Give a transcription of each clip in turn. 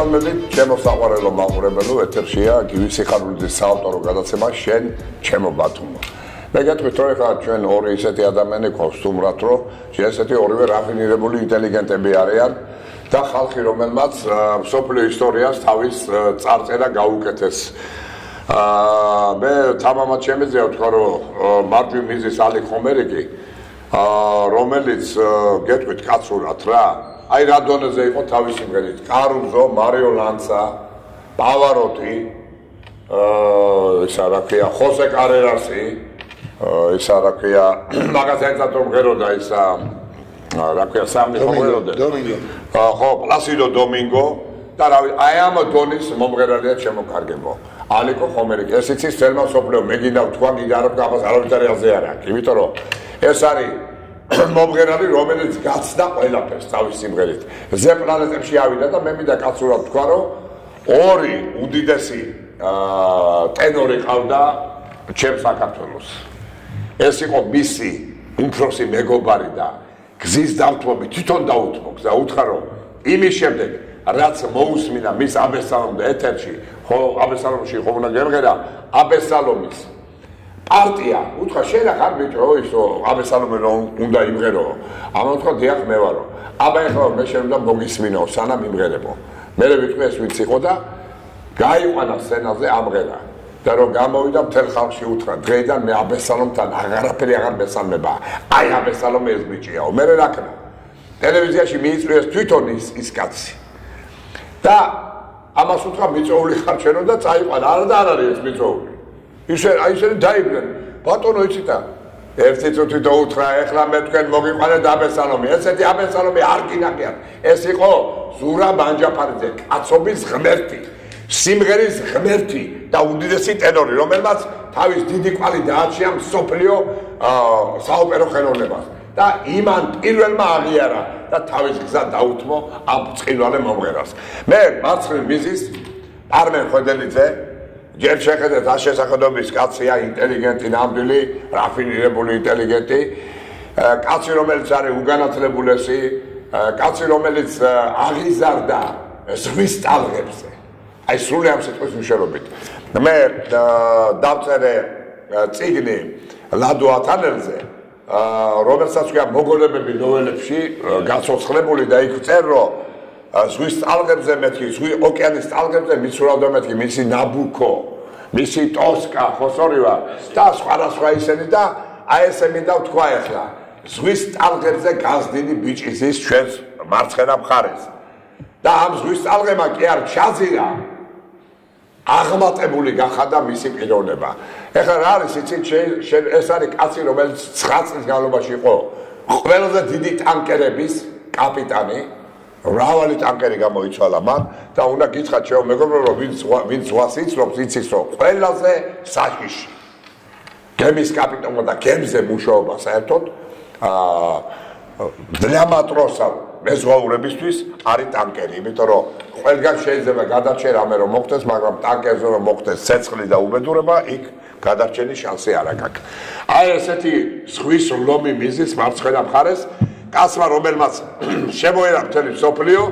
მოგესალმებით, ჩემო საყვარელო მაყურებელო, ეთერშია გივის სიხარულის საავტორო გადაცემა შენ, ჩემო ბათუმო. მე გეტყვით, რომ ეხლა ჩვენ ორი ისეთი ადამიანი გვყავს თუმრად, რომ ესეთი ორივე რაფინირებული ინტელიგენტები არიან და ხალხი, რომელმაც სოფლიო ისტორიას თავის წარწერა გაუკეთეს. აა მე თამამად შემეძია ვთქვა, რომ მარჯვი მიზის ალი ხომერიკი აა რომელიც გეტყვით კაცურად რა აი რა დონეზე იყო თავისი მგელით კარუზო მარიო ლანცა პავაროტი აა ისა რა ქვია ხოსე კარერასი ისა რა ქვია მაგაზენცად რომ ღეროდა ისა რა ქვია სამი ხომეროდე დომინგო ხო პლასიდო დომინგო და რა აი ამ დონის მომღერალია შემოკარგებო ალიკო ხომერიკი. ეს იცის თერმა სოფლო მე გინდა თქვა გინდა არ გაბას არავითარი აზე არა იმიტომ რომ ეს არის მომღერალი რომელიც გაცდა ყველაფერს თავის სიმღერით. ზე პლანეტებში ავიდა და მე მინდა კაცურად თქვა რომ ორი უდიდესი აა ტენორი ყავდა ჩემ საქართველოს. ეს იყო მისი უფროსი მეგობარი და გზის დავთმობი თვითონ დაუთმო და უთხარო იმის შემდეგ რაც მოусმინა მის აბესალომდა ეთერში ხო აბესალომში ხო უნდა გემღერა აბესალომის პარტია. უთხრა შენ ახარ ბიჭო ისო აბესალომე რომ უნდა იმღერო. ამა უთხრა დიახ მე ვარო აბა ეხლა მე შენ უნდა მოგისმინო სანამ იმღერებო. მე ვიტყვი ეს ვიცი ხო და გაიყვანა სცენაზე ამღერა. და რომ გამოვიდა მთელ ხალხში უთხრა დღეიდან მე აბესალომთან აღარაფერი აღარ მესამება. აი აბესალომე ეს ბიჭიაო მე რა ქნა ტელევიზიაში მიიწვიეს თვითონ ის ის კაცი. და ამას უთხრა მიწოული ხარ შენო და წაიყვანა. არა და არ არის ეს მიწოული ისე აი ისე დაიბნენ. ბატონო იცით ერთი წუთი დაუთხრა ეხლა მე თქვენ მოგიყვანეთ აბესალომი ესეთი აბესალომი არ გინახიათ ეს იყო ზურა ბანჯაფარიძე კაცობის ღმერთი სიმღერის ღმერთი და უდიდესი ტენორი რომელმაც თავის დიდი კვალი დააჩია მსოფლიო საოპერო ხელოვნებას. და იმან პირველმა აღიარა და თავის გზა დაუთმო ამ წილვალე მომღერალს მე მარცხნივ მიზის პარმენ ხვედელიძე ჯერ შეხედეთ ამ შესაძლებლობის კაცია ინტელიგენტი ნამდვილი რაფინირებული ინტელიგენტი. კაცი რომელიც არის უგანათლებულესი კაცი რომელიც აღიზარდა ზღვის ტალღებზე. აი სრული ამ სიტყვის მნიშვნელობით მე დავწერე ციგნი ლადო ათანელზე რომელსაც ქვია მოგოლებები ნოველებში გაცოცხლებული და იქ წერ რომ ზღვის ტალღებზე მეთქი, ზღვის ოკეანის ტალღებზე მიცურავდა მეთქი, მისი ნაბუკო, მისი ტოსკა, ხოსორივა და სხვა სხვა ისინი და აი ესე მინდა ვთქვა ახლა. ზღვის ტალღებზე გაზდილი ბიჭის ჩვენს მარცხენა მხარეს. და ამ ზღვის ტალღემა კი არ ჩაძირა აღმატებული გახადა მისი პიროვნება. ეხლა რა არის შენ ეს არის კაცი რომელიც 9 წლის განმავლობაში იყო ყველაზე დიდი ტანკერების კაპიტანი მრავალი ტანკერი გამოიცვალა მან და უნდა გითხრათ ჩემო მეგობრებო რომ ვინც ვინც ზღვას იცნობს იცის რომ ყველაზე საშიში გემის კაპიტანმა და გემზე მუშაობა საერთოდ აა დლა მატროსა მეზღვაურებისთვის არის ტანკერი იმიტომ რომ ყველგან შეიძლება გადარჩენ რამე რომ მოხდეს მაგრამ ტანკერზე რომ მოხდეს ცეცხლი და უბედურება იქ გადარჩენის შანსი არ აქვს. აი ესეთი ზღვის ლომი მიზის მარცხენა მხარეს კაცმა რომელმაც შემოერა მთელი სოფლიო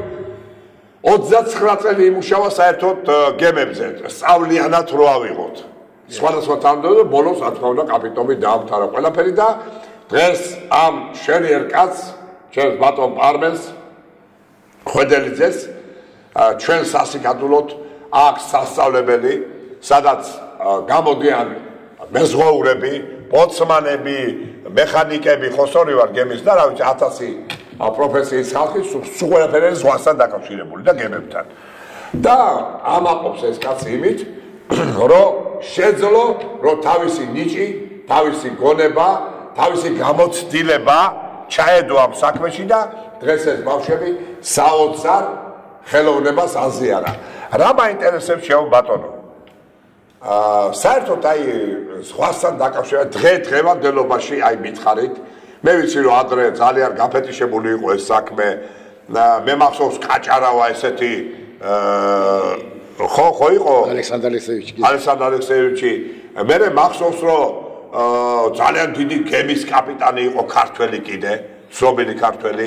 29 წელი იმუშავა საერთოდ გემებზე. სწავლიანად რო ავიღოთ. სხვადასხვა თანამდებობა ბოლოს რა თქმა უნდა კაპიტონი დაამთავრა ყველაფერი და დღეს ამ შერიერ კაც ჩვენს ბატონ პარმენს ხვედელიძეს ჩვენ სასიკადულოდ აქვს სასწავლებელი სადაც გამოდიან მეზღვაურები ბოცმანები მექანიკები ხოსორი ვარ გემის და რა ვიცი 1000 პროფესიის ხალხი სულ ყველაფერი ზღვასთან დაკავშირებული და გემებთან. და ამაყობს ეს კაცი იმით რომ შეძლო რომ თავისი ნიჭი თავისი გონება თავისი გამოცდილება ჩაედო ამ საქმეში და დღეს ეს ბავშვები საოცარ ხელოვნებას აზიარა. რა მაინტერესებს შეო ბატონო აა საერთოდ აი სხვასთან დაკავშირებით დღე დღევანდელობაში აი მითხარით. მე ვიცი რომ ადრე ძალიან გაფეთიშებული იყო ეს საქმე. მე მახსოვს კაჭარავა ესეთი აა ხო ხო იყო? ალექსანდრ ალექსეევიჩი ალექსანდრ ალექსეევიჩი მე მახსოვს რომ აა ძალიან დიდი გემის კაპიტანი იყო ქართველი კიდე ცნობილი ქართველი.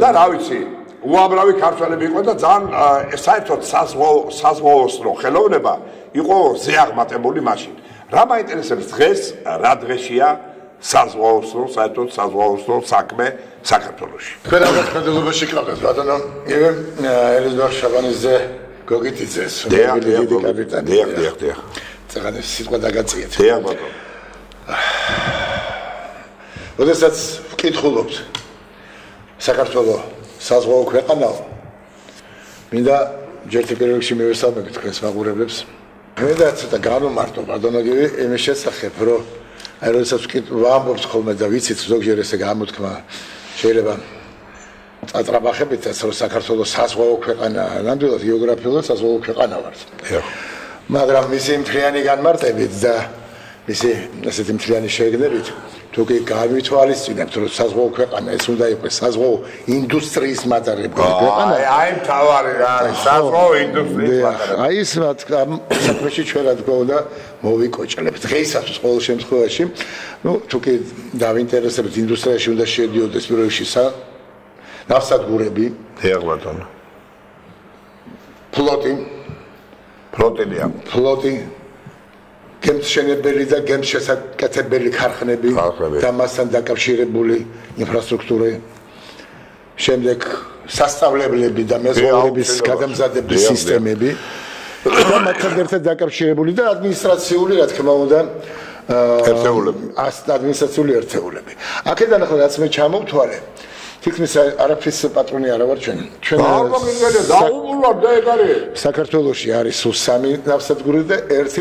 და რა ვიცი უამრავი ქართველები იყო და ძალიან საერთოდ საზღვაო საზღვაოსნო ხელოვნება იყო ზეაღმატებული მაშინ. რა მაინტერესებს დღეს, რა დღეშია საზღვაოსნო, საერთოდ საზღვაოსნო საქმე საქართველოში. თქვენ ალბათ ხმელობაში გყავდეთ, ბატონო, იგივე ელიზბარ შაბანიძე გოგიტიძეს, დიდი კაპიტანი. დიახ, დიახ, დიახ. წეგანეს სიტყვა დაგაწიეთ. დიახ, ბატონო. როდესაც ვკითხულობთ საქართველოს საზღვაო ქვეყანაა. მინდა ჯერტი პირველში მივესალმები თქვენს მაყურებლებს. მინდა ცოტა განვმარტო ბატონოგივი იმის შესახებ, რომ აი როდესაც ვამბობთ ხოლმე და ვიცით ზოგჯერ ესე გამოთქმა შეიძლება წატრაბახებითაც რომ საქართველოს საზღვაო ქვეყანაა, ნამდვილად გეოგრაფიულად საზღვაო ქვეყანა ვართ. მაგრამ მისი მთლიანი განმარტებით და მისი ესეთი მთლიანი შეგნებით თუ კი გავითვალისწინებთ რომ საზღვაო ქვეყანა ეს უნდა იყოს საზღვაო ინდუსტრიის მატარებელი ქვეყანა აი აი თავარი რა არის საზღვაო ინდუსტრიის მატარებელი აი ეს რა საქმეში ჩვენ რა თქმა უნდა მოვიკოჭლებთ დღეისათვის ყოველ შემთხვევაში. ну თუ კი დავინტერესებთ ინდუსტრიაში უნდა შედიოდეს პირველში სა ნავსადგურები. თეაღვატონ ფლოტი. ფლოტილია. ფლოტი გემშენებელი და გემშესაკეთებელი ქარხნები და მასთან დაკავშირებული ინფრასტრუქტურა შემდეგ სასწავლებლები და მეზღვაურების გადამზადების სისტემები. და მასთან ერთად დაკავშირებული და ადმინისტრაციული რა თქმა უნდა ერთეულები. ადმინისტრაციული ერთეულები. აქედან ახლა რაც მე ჩამოვთვალე თითქმის არაფრის პატრონი არა ვარ ჩვენ. ჩვენ დაუმულვარ და ეგ არის. საქართველოსში არის სულ სამი ნავსადგური და ერთი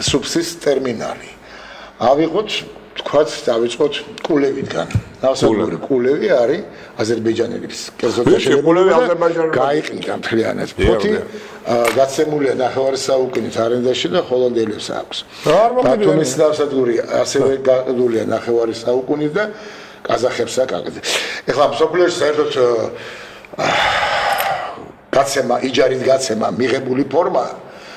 სუფსის ტერმინალი. ავიღოთ, თქვათ, დავიწყოთ კულევიდან. ნავსადგური კულევი არის აზერბაიჯანელების. კერძოდ კულევი აზერბაიჯანელების. გაიყიდა მთლიანად. ფოთი გაცემულია ნახევარი საუკუნით არენდაში და ჰოლანდიელებს აქვს. ბათუმის ნავსადგური ასევე გაყიდულია ნახევარი საუკუნით და ყაზახებს აკაკეთე. ეხლა მსოფლიოში საერთოდ გაცემა, იჯარით გაცემა მიღებული ფორმა,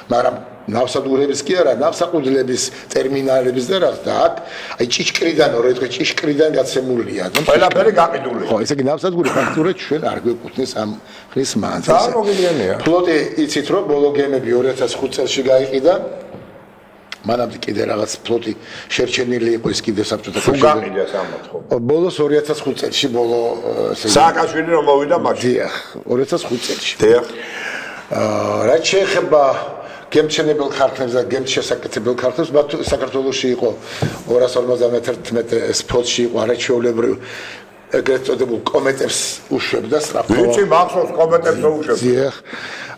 მაგრამ ნავსადგურების კი არა, ნავსაყუდლების ტერმინალების და რა და აქ აი ჭიშკრიდან ორი თქო ჭიშკრიდან გაცემულია. ყველაფერი გაყიდული. ხო, ესე იგი ნავსადგური ფაქტურად ჩვენ არ გვეკუთვნის ამ ხრის მანძილზე. და მოგიგენია. ფლოტი იცით რომ ბოლო გემები 2005 წელს გაიყიდა. მანამდე კიდე რაღაც ფლოტი შერჩენილი იყო ის კიდე საბჭოთა კავშირში. გაყიდა სამოთ ხო. ბოლოს 2005 წელს ბოლო სააკაშვილი რომ მოვიდა მაშინ. დიახ, 2005 წელს. დიახ. აა რა შეიძლება გემჩენებელ ქარხნებს და გემშესაკეთებელ ქარხნებს მათ საქართველოსში იყო 251 სპორტში იყო არაჩვეულებრივ ეგრეთ წოდებულ კომეტებს უშვებდა სწრაფად. ვიცი, მახსოვს კომეტებს უშვებდა. დიახ.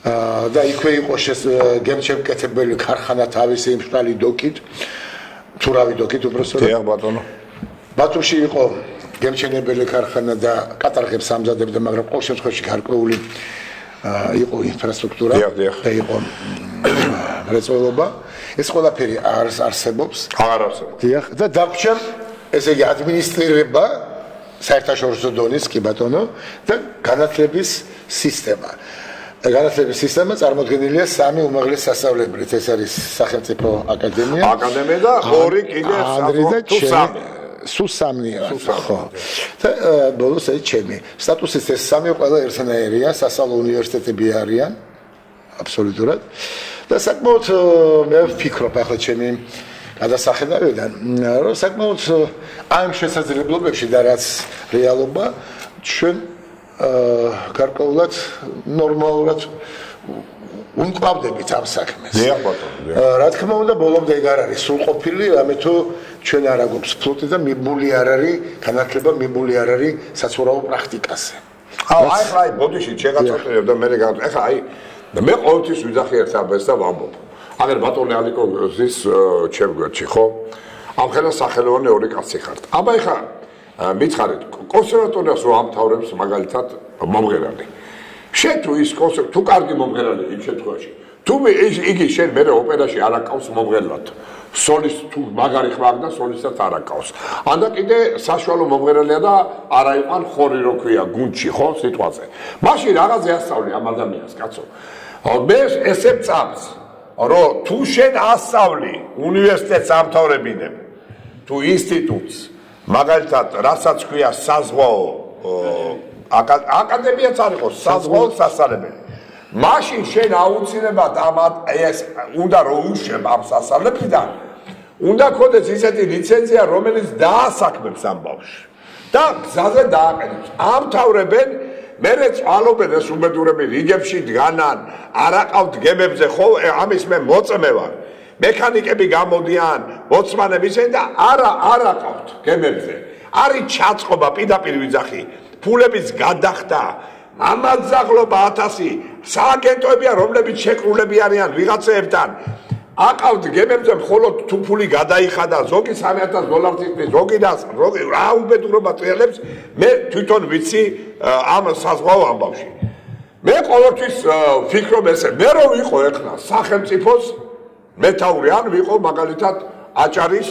აა და იქვე იყო შეს გემშესაკეთებელი ქარხანა თავისი იმშალი დოკით. თურავი დოკით უბრალოდ. დიახ, ბატონო. ბათუმში იყო გემშენებელი ქარხანა და კატარღებს ამზადებდა, მაგრამ ყოველ შემთხვევაში გარკვეული იყო ინფრასტრუქტურა და იყო რეწველობა ეს ყველაფერი არ არსებობს. აღარ არსებობს. დიახ. და დაგვრჩა ესე იგი ადმინისტრირება საერთაშორისო დონის კი ბატონო და განათლების სისტემა. განათლების სისტემა წარმოქმნილია სამი უმაღლეს სასწავლებლით. ეს არის სახელმწიფო აკადემია. აკადემია და ორი კიდე საფრთხე თუ სამი სულ სამია ხო. და ბოლოს ეს ჩემი. სტატუსის ეს სამი ყველა ერთნაირია სასწავლო უნივერსიტეტები არიან აბსოლუტურად. და საკმაოდ მე ვფიქრობ ახლა ჩემი გადასახედავიდან რომ საკმაოდ ამ შესაძლებლობებში და რაც რეალობა ჩვენ გარკვეულად ნორმალურად უმყავდებით ამ საქმეს. დიახ ბატონო. რა თქმა უნდა, ბოლომდე ეგ არ არის სრულყოფილი, რამე თუ ჩვენ არ აგვაქვს ფლოტი და მიბული არ არის, განათლება მიბული არ არის საცურაო პრაქტიკაზე. აუ, აი ხაი, ბოდიში შეგაწყვეტებ და მე რეგავ. ეხა აი მე ყოველთვის ვიძახი ერთ ამბეს და ვამბობ. აგერ ბატონი ალიკოზის ჩემგვერდში ხო? ამ ხელა სახელოვანი ორი კაცი ხართ. აბა ეხა მითხარით, კონსერვატორიას რო ამთავრებს მაგალითად მომღერალი. შენ თუ ის კონსერვ თუ კარგი მომღერალი იმ შემთხვევაში. თუ ის იგი შენ მე ოპერაში არ აკავს მომღერლად. სოლის თუ მაგარი ხმარ და სოლისაც არ აკავს. ანდა კიდე საშუალო მომღერალია და არა იყვან ხორი რო ქვია გუნჩი ხო სიტყვაზე. მაშინ რაღაცე ასწავლი ამ ადამიანს კაცო. მე ესე წამს რომ თუ შენ ასწავლი უნივერსიტეტს ამთავრებინებ თუ ინსტიტუტს მაგალითად რასაც ქვია საზღვაო აკადემიაც არ იყოს საზღვაო სასწავლებელი მაშინ შენ აუცილებლად ამ ეს უნდა რომ უშვებ ამ სასწავლებელიდან უნდა ქონდეს ისეთი ლიცენზია რომელიც დაასაქმებს ამ ბავშვს. და გზაზე დააყენებს. ამთავრებენ მერე წვალობენ ეს უბედურები რიგებში დგანან არაყავთ გემებზე ხო ამის მე მოწმე ვარ. მექანიკები გამოდიან მოცმანები ისინი და არა არაყავთ გემებზე. არის ჩაწყობა პირდაპირ ვიძახი ფულების გადახდა. ამაძაღლობა 1000 სააგენტოებია რომლებიც შეკრულები არიან ვიღაცეებთან. აყავთ გემებზე მხოლოდ თუ ფული გადაიხადა ზოგი 3000 დოლარს ის ზოგი და ზოგი რა უბედურობა წელებს? მე თვითონ ვიცი ამ საზღვაო ამბავში. მე ყოველთვის ფიქრობ ესე მე რო ვიყო ეხლა სახელმწიფოს მეთაური ან ვიყო მაგალითად აჭარის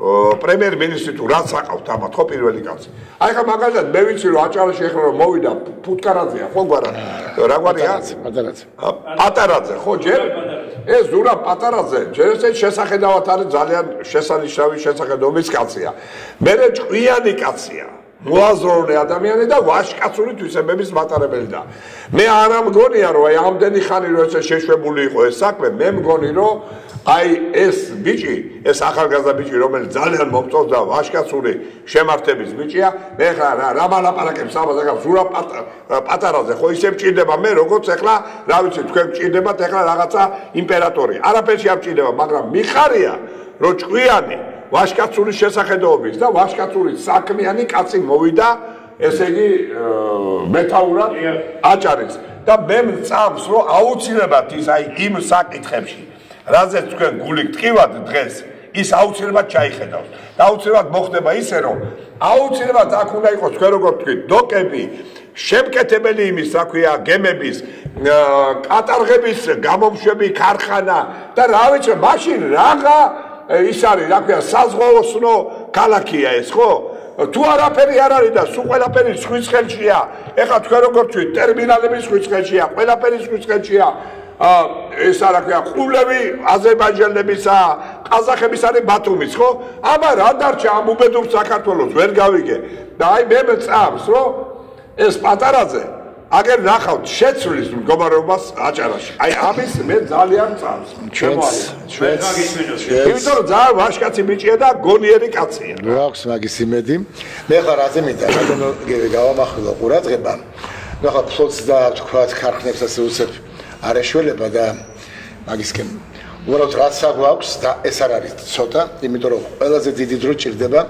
პრემიერ-მინისტრი თუ რაც აყავთ ამათ ხო პირველი კაცი. აი ხა მაგალითად მე ვიცი რომ აჭარაში ეხლა რომ მოვიდა ფუტკარაძეა ხო გვარა რა გვარია? პატარაძე. პატარაძე ხო ჯერ? ეს ზურა პატარაძე ჯერ ესე შესახედავად არის ძალიან შესანიშნავი შესახედობის კაცია. მე ჭკვიანი კაცია. მოაზროვნე ადამიანი და ვაშკაცური თვისებების მატარებელი და მე არ ამგონია რომ აი ამდენი ხანი რომ ესე შეშვებული იყო ეს საქმე მე მგონი რომ აი ეს ბიჭი, ეს ახალგაზრდა ბიჭი, რომელიც ძალიან მომწონს და ვაშკაცური შემართების ბიჭია, მე ხა რა რა მალაპარაკებს ამაზე გა ზურა პატარაზე, ხო ისე მჭირდება მე როგორც ეხლა, რა ვიცი, თქვენ მჭირდებათ ეხლა რაღაცა იმპერატორი. არაფერში არ მჭირდება, მაგრამ მიხარია, რომ ჭკვიანი ვაშკაცური შესახედოობის და ვაშკაცური საქმიანი კაცი მოვიდა, ესე იგი მეტაურად აჭარის და მე მწამს რომ აუცილებლად ის აი იმ საკითხებში რაზეც თქვენ გული გტკივად დღეს ის აუცილებლად ჩაიხედავს. და აუცილებლად მოხდება ისე რომ აუცილებლად აქ უნდა იყოს თქვენ როგორ თქვით დოკები შემკეთებელი იმის რა ქვია გემების კატარღების გამომშვები ქარხანა და რა ვიცი მაშინ რაღა ის არის რა ქვია საზღვაოსნო ქალაქია ეს ხო? თუ არაფერი არ არის და სულ ყველაფერი სხვის ხელშია ეხლა თქვენ როგორ თქვით ტერმინალები სხვის ხელშია ყველაფერი სხვის ხელშია ეს არა ქვია ყულები აზერბაიჯანებისა ყაზახების არის ბათუმის ხო? აბა რა დარჩა ამ უბედურ საქართველოს? ვერ გავიგე. და აი მე მეწამს რომ ეს პატარაძე აგერ ნახავთ შეცვლის მდგომარეობას აჭარაში. აი ამის მე ძალიან წამს ჩვენს ჩვენს იმიტომ რომ ძალიან ვაშკაცი ბიჭია და გონიერი კაცია. რა აქვს მაგის იმედი? მე ხარ აზე მინდა რატომ გავამახვილო ყურადღება? ნუ ხა ფლოტს და თქვა ქარხნებს ასე უცებ არეშველება და მაგისკენ უბრალოდ რაც აგვაქვს და ეს არ არის ცოტა, იმიტომ რომ ყველაზე დიდი დრო ჭირდება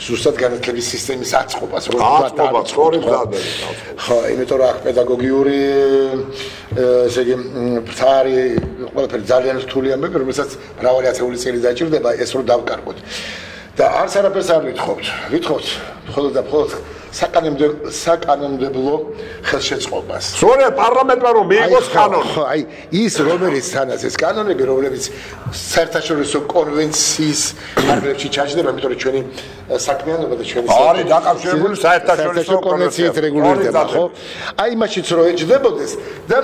ზუსტად განათლების სისტემის აწყობას, რომ აწყობა სწორი მზადები. ხო, იმიტომ რომ აქ პედაგოგიური ესე იგი ფარი ყველაფერი ძალიან რთული ამბები, რომელსაც მრავალი ათეული წელი დაჭირდება ეს რომ დავკარგოთ. და არც არაფერს არ ვითხოვთ. ვითხოვთ მხოლოდ და მხოლოდ საკანონმდებლო საკანონმდებლო ხელშეწყობას. სწორია პარლამენტმა რომ მიიღოს კანონი. ხო, აი ის რომელიც თანაც ეს კანონები, რომლებიც საერთაშორისო კონვენციის არგლებში ჩაჯდება, იმიტომ რომ ჩვენი საქმიანობა და ჩვენი არის დაკავშირებული საერთაშორისო კონვენციით რეგულირდება, ხო? აი მაშინ რო ეჭდებოდეს და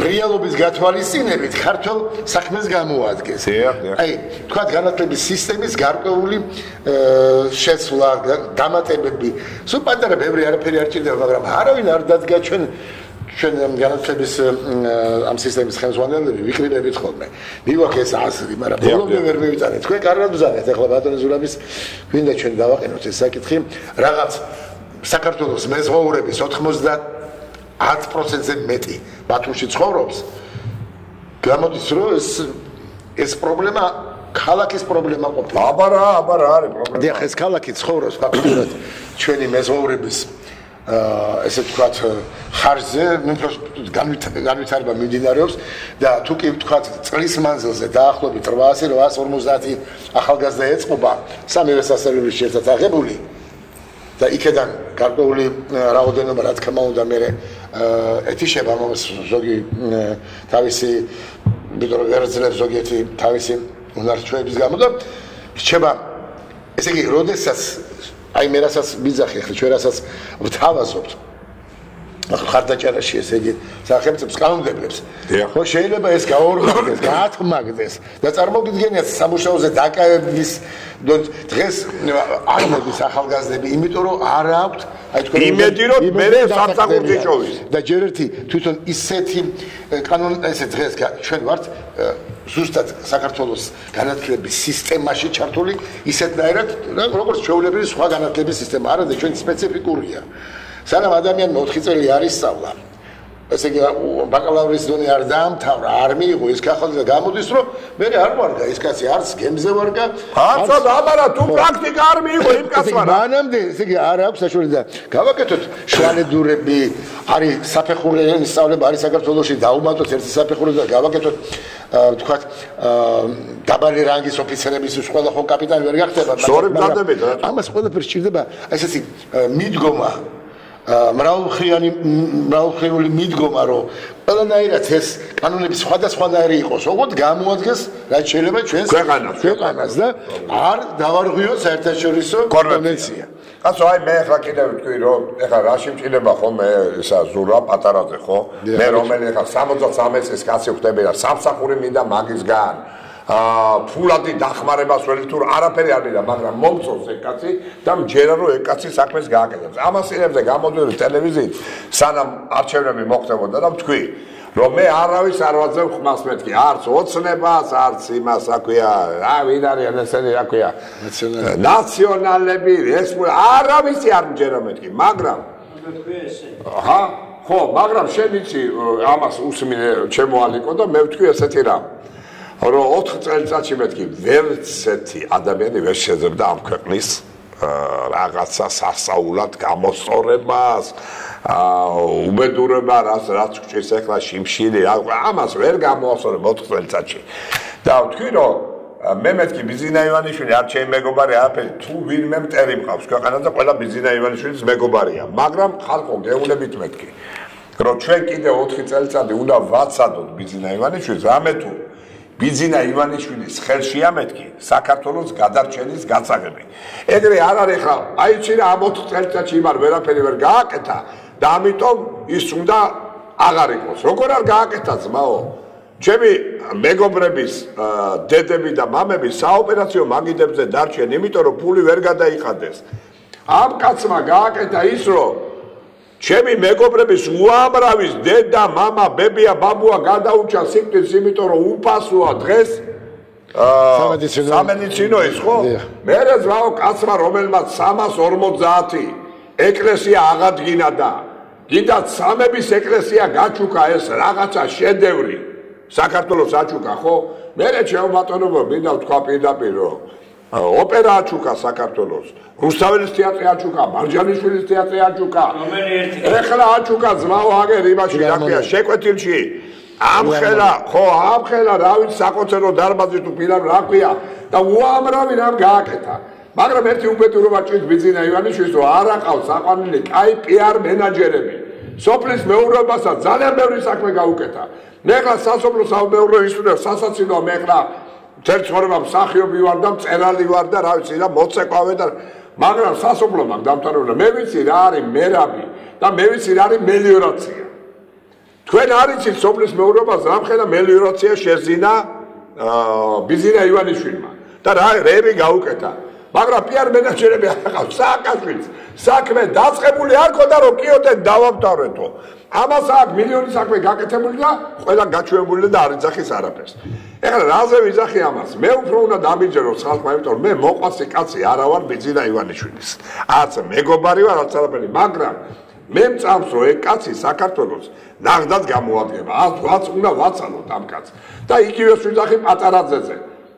რეალობის გათვალისწინებით ქართულ საქმეს გამოადგენს. აი, თქვა განათლების სისტემის გარკვეული შეცვლა, დამატებები. სულ პატარა ბევრი არაფერი არ ჭირდება, მაგრამ არავინ არ დადგა ჩვენ ჩვენ განათლების ამ სისტემის ხელმძღვანელები ვიყრიბებით ხოლმე. მიგვაქვს ეს აზრი, მაგრამ ბოლომდე ვერ მივიტანეთ. თქვენ კარგად ვზარეთ, ახლა ბატონო ზურაბის გვინდა ჩვენ დავაყენოთ ეს საკითხი. რაღაც საქართველოს მეზღვაურების 90 10%-ზე მეტი ბათუმში ცხოვრობს. გამოდის რომ ეს ეს პრობლემა ქალაქის პრობლემა ყოფილა. აბა რა, აბა რა არის პრობლემა? დიახ, ეს ქალაქი ცხოვრობს ფაქტობრივად ჩვენი მეზღვაურების აა ესე ვთქვათ ხარჯზე, ნუ განვითარება მიმდინარეობს და თუ კი ვთქვათ წლის მანძილზე დაახლოებით 800-850 ახალგაზრდა ეწყობა სამივე სასწავლებელში ერთად აღებული და იქედან გარკვეული რაოდენობა რა თქმა უნდა მე ეთიშება მომს ზოგი თავისი ბიტრო ვერძლებს ზოგიერთი თავისი უნარჩვეების გამო და რჩება. ესე იგი როდესაც აი მე რასაც მიზახი ხე ჩვენ რასაც ვთავაზობთ. ახლა ხარდაჭერაში ესე იგი სახელმწიფოს კანონმდებლებს დიახ. ხო შეიძლება ეს გაორმაგდეს გაათმაგდეს და წარმოგიდგენიათ სამუშაოზე დაკავების დღეს არ მოდის ახალგაზრდები იმიტომ რომ არ აქვთ აი თქვენ იმედი, რომ მე სამსახურში შოვის. და ჯერ ერთი თვითონ ისეთი კანონ ესე დღეს ჩვენ ვართ ზუსტად საქართველოს განათლების სისტემაში ჩართული ისეთნაირად რა- როგორც ჩვეულებრივი სხვა განათლების სისტემა არა და ჩვენ სპეციფიკურია სანამ ადამიანმა 4 წელი არის სწავლა. ესე იგი ბაკალავრის დონე არ დაამთავრა არ მიიღო ის კახალზე და გამოდის რომ მე არ ვარგა ის კაცი არც გემზე ვარგა არც აბარა თუ პრაქტიკა არ მიიღო იმ კაცმა მანამდე ესე იგი არ აქვს საშუალება და გავაკეთოთ შუალედურები არის საფეხურიანი სწავლება არის საქართველოსში დაუმატოთ ერთი საფეხური და გავაკეთოთ აა, დაბალი რანგის ოფიცერების ის ყველა ხო კაპიტანი ვერ გახდება მაგრამ- სწორი რა. ამას ყველაფერს სჭირდება ესეთი აა, მიდგომა აა, მრავალხიანი მრავალხეული მიდგომა რომ ყველანაირად ეს კანონები სხვადასხვანაირი იყოს. ოღონდ გამოადგენს რაც შეიძლება ჩვენს ქვეყანას. ქვეყანას და არ დავარღვიოთ საერთაშორისო კონვენცია. კაცო აი მე ახლა კიდევ ვთქვი რომ ეხლა რა შემჭირდება ხოლმე ისა ზურა პატარაზე ხო? მე რომელი ახლა 63 წლის კაცი ხდები და სამსახური მინდა მაგისგან აა ფულადი დახმარებას ველი თუ არაფერი არ მინდა მაგრამ მომწონს ეგ კაცი და მჯერა რომ ეგ კაცი საქმეს გააკეთებს. ამას ინებზე გამოდიოდი ტელევიზიით სანამ არჩევნები მოხდებოდა და ვთქვი რომ მე არავის არ ვაძლევ ხმას მეთქი. არც ოცნებას არც იმას აქვია რა ვინ არიან ესენი რა ქვია. ნაციონალები. რესპუბლიკა არავისი არ მჯერა მეთქი მაგრამ აჰა ხო მაგრამ შენ იცი ამას უსმინე ჩემო ალიკო და მე ვთქვი ესეთი რამ რომ 4 წელიწადში მეთქი ვერცეთი ადამიანი ვერ შეძებდა ამ ქვეყნის რაღაცა სასაულად გამოსწორებას უბედურება რაც რაც გჭირს ახლა შიმშილი ამას ვერ გამოასწორებ 4 წელიწადში. და ვთქვი რომ მე მეთქი ბიზინა ივანიშვილი არ ჩემი მეგობარი არაფერი თუ ვინმე მტერი მყავს ქვეყანაზე ყველა ბიზინა ივანიშვილის მეგობარია. მაგრამ ხალხო გეუნებით მეთქი რომ ჩვენ კიდე 4 წელიწადი უნდა ვაცადოთ ბიზინა ივანიშვილს რამე თუ ბიზინა ივანიშვილის ხელშია მეთქი საქართველოს გადარჩენის გაწაგები ეგრე არ არის ხა აიცი რა ამ 4 წელიწადში იმარ ვერაფერი ვერ გააკეთა და ამიტომ ის უნდა აღარ იყოს. როგორ არ გააკეთა ძმაო? ჩემი მეგობრების დედები და მამები საოპერაციო მაგიდებზე დარჩენ, იმიტომ რომ ფული ვერ გადაიხადეს. ამ კაცმა გააკეთა ის, რომ ჩემი მეგობრების უამრავის დედა, მამა, ბებია, ბაბუა გადაუჭა სიკვდილს, იმიტომ რომ უფასოა დღეს სამედიცინო. სამედიცინო ის ხო? მე რა ზვაო კაცმა რომელმაც 350 ეკლესია აღადგინა და კიდაც სამების ეკლესია გაჩუქა ეს რაღაცა შედევრი საქართველოს აჩუქა ხო? მე რა ჩემბატონობა მინდა ვთქვა პირდაპირ რომ ოპერა აჩუქა საქართველოს. რუსთაველის თეატრი აჩუქა მარჯანიშვილის თეატრი ერთი? ეხლა აჩუქა ძმაო აგერ იმაში რა ქვია შეკვეთილში. ამხელა ხო ამხელა რა ვიცი საკონცერტო დარბაზი თუ პირამ რა ქვია და უამრავი რამ გააკეთა. მაგრამ ერთი უპეტურობა ჭირს ბიზინა ივანიშვილს რომ არ აყავს საყვანილი კაი პიარ მენეჯერები სოფლის მეურვებასაც ძალიან ბევრი საქმე გაუკეთა. მე ხა სასოფლო სამეურვე ისვრევ სასაცილოა მე ხა თერ ცხოვრება მსახიობი ვარ და მწერალი ვარ და რა ვიცი რა მოცეკვავე და მაგრამ სასოფლო მაგ დამთავრებული. მე ვიცი რა არის მერაბი და მე ვიცი რა არის მელიორაცია. თქვენ არიცით სოფლის მეურვებას რამხელა მელიორაცია შეზინა ბიზინა ივანიშვილმა და რა რები გაუკეთა. მაგრამ პიარ მენეჯერები არ ყავს სააკაშვილს საქმე დაწყებული არ ქონდა რომ კიოტენ დავამთავრეთო ამას აქვს მილიონი საქმე გაკეთებული და ყველა გაჩვენებული და არ იძახის არაფერს ეხლა რაზე ვიძახი ამას მე უფრო უნდა დამიჯერო ხალხმა იმიტომ რომ მე მოყვასი კაცი არა ვარ ბიზინა ივანიშვილის არც მეგობარი ვარ არც არაფერი მაგრამ მე მწამს რომ ეგ კაცი საქართველოს ნახდად გამოადგება. ას ვაც უნდა ვაცალოთ ამ კაცს. და იგივე ვიძახი პატარაძეზე.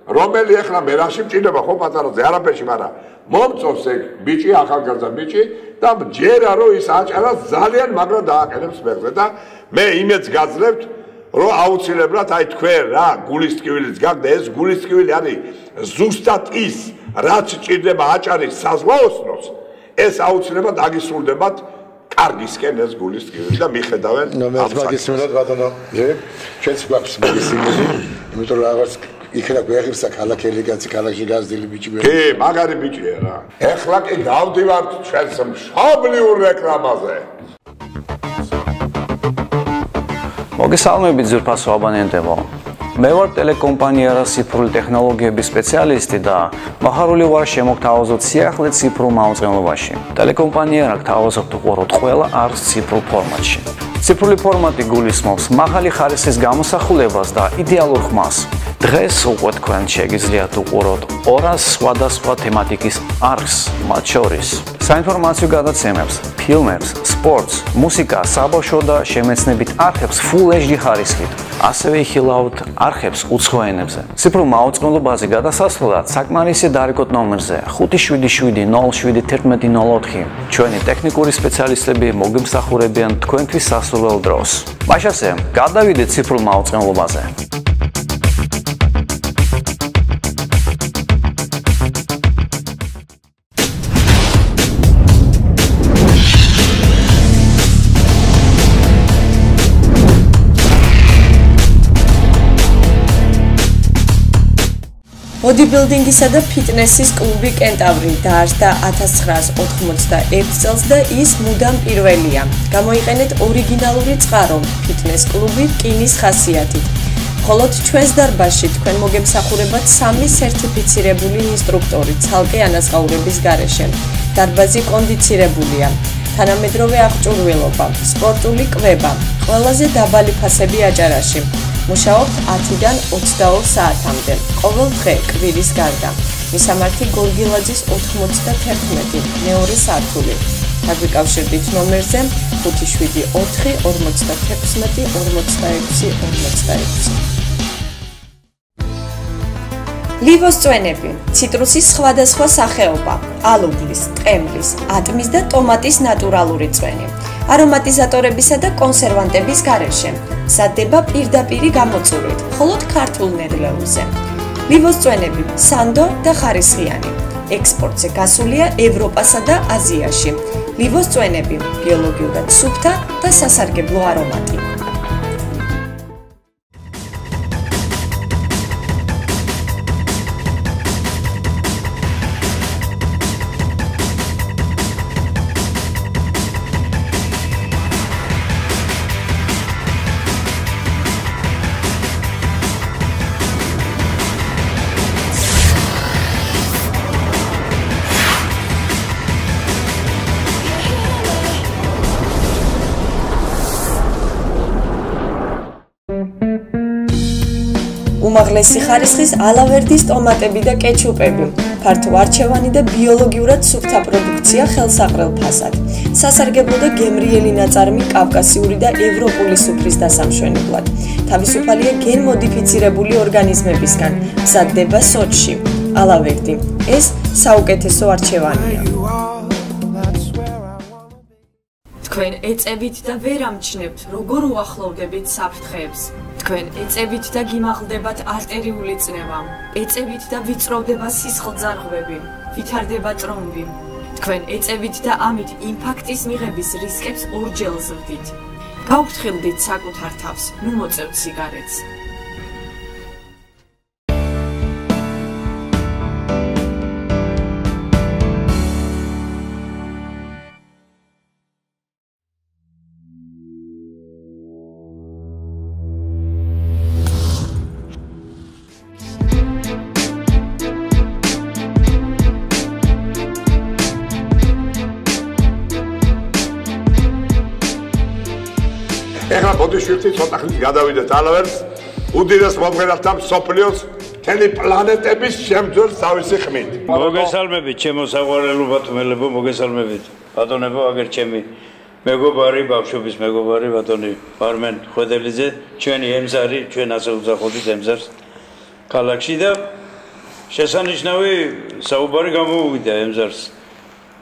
რომელი ახლა მერაში მჭირდება ხო პატარაძე არაფერში, მაგრამ მომწონს ეგ ბიჭი, ახალგაზრდა ბიჭი და ჯერა რომ ის აჭარა ძალიან მაგრად დააყენებს მեղზე და მე იმედს გაძლევთ რომ აუცილებლად აი თქვენ რა გულის ტკივილიც გაქვს და ეს გულის ტკივილი არის ზუსტად ის რაც ჭირდება აჭარის საზღვაოსნოს ეს აუცილებლად აგისრულდებათ კარგისკენ ეს გულის ტკივილი და მიხედავენ ნუ მე ამ მაგის საქმეს. მოდად ბატონო ჯე ჩვენც გვაქვს მაგის იმედი იმიტომ რომ რაღაც იქნა გვეხირსა ქალაქ ელეგანცი ქალაქში გაზრდილი ბიჭი მე კი მაგარი ბიჭია რა ეხლა კი გავდივართ ჩვენს მშობლიურ რეკლამაზე. მოგესალმებით ძვირფასო აბონენტებო მე ვარ ტელეკომპანია ციფრული ტექნოლოგიების სპეციალისტი და მაჰარული ვარ შემოგთავაზოთ სიახლე ციფრულ მაუწყებლობაში. ტელეკომპანია გთავაზობთ უყუროთ ყველა არც ციფრულ ფორმატში. ციფრული ფორმატი გულისხმობს მაღალი ხარისხის გამოსახულებას და იდეალურ ხმას. დღეს უკვე თქვენ შეგიძლიათ უყუროთ 200 სხვადასხვა თემატიკის არხს, მათ შორის საინფორმაციო გადაცემებს, ფილმებს, სპორტს, მუსიკას, საბავშვო და შემეცნებით არხებს Full HD ხარისხით. ასევე იხილავთ არხებს უცხო ენებზე. ციფრულ მაუწყებლობაზე გადასასვლელად საკმარისია დარეკოთ ნომერზე 577071104. ჩვენი ტექნიკური სპეციალისტები მოგემსახურებიან თქვენთვის სასურველ დროს. მაშასე, გადავიდეთ ციფრულ მაუწყებლობაზე. ბოდიბილდინგისა და ფიტნესის კლუბი კენტავრი დაარსდა 1991 წელს და ის მუდამ პირველია. გამოიყენეთ ორიგინალური წყარო ფიტნეს კლუბი რკინის ხასიათით. მხოლოდ ჩვენს დარბაზში თქვენ მოგემსახურებათ სამი სერტიფიცირებული ინსტრუქტორი ცალკე ანაზღაურების გარეშე. დარბაზი კონდიცირებულია. თანამედროვე აღჭურვილობა, სპორტული კვება, ყველაზე დაბალი ფასები აჭარაში. მუშაობთ 10-დან 22 საათამდე, ყოველ დღე კვირის გარდა. მისამართი გორგილაძის 91, მეორე სართული. დაგვიკავშირდით ნომერზე 574-56-46. ლივოს წვენები, ციტრუსის სხვადასხვა სახეობა, ალუბლის, ტყემლის, ატმის და ტომატის ნატურალური წვენი. არომატიზატორებისა და კონსერვანტების გარეშე. მზადდება პირდაპირი გამოწურვით, მხოლოდ ქართულ ნედლეულზე. ლივოს წვენები სანდო და ხარისხიანი. ექსპორტზე გასულია ევროპასა და აზიაში. ლივოს წვენები ბიოლოგიურად სუფთა და სასარგებლო არომატი. უმაღლესი ხარისხის ალავერდის ტომატები და კეჩუპები. ფართო არჩევანი და ბიოლოგიურად სუფთა პროდუქცია ხელსაყრელ ფასად. სასარგებლო და გემრიელი ნაწარმი კავკასიური და ევროპული სუფრის დასამშვენებლად. თავისუფალია გენმოდიფიცირებული ორგანიზმებისგან. მზადდება სოჭში. ალავერდი. ეს საუკეთესო არჩევანია. თქვენ ეწებით და ვერ ამჩნევთ, როგორ უახლოვდებით საფრთხეებს. თქვენ ეწებით და გიმაღლდებათ არტერიული წნევა. ეწებით და ვიწროვდება სისხლძარღვები, ვითარდება ტრომბი. თქვენ ეწებით და ამით ინფარქტის მიღების რისკებს ორჯერ ზრდით. გაუფრთხილდით საკუთარ თავს, ნუ მოწევთ სიგარეტს. ეხლა ბოდიშვილი ცოტა ხნით გადავიდეთ ალავერს უდიდეს მომღერალთან სოფლიოს თელი პლანეტების შემძველ თავისი ხმით. მოგესალმებით ჩემო საყვარელო ბათუმელებო მოგესალმებით. ბატონებო აგერ ჩემი მეგობარი ბავშვობის მეგობარი ბატონი ფარმენ ხვედელიძე ჩვენი ემზარი ჩვენ ასე უძახოდით ემზარს ქალაქში და შესანიშნავი საუბარი გამოუვიდა ემზარს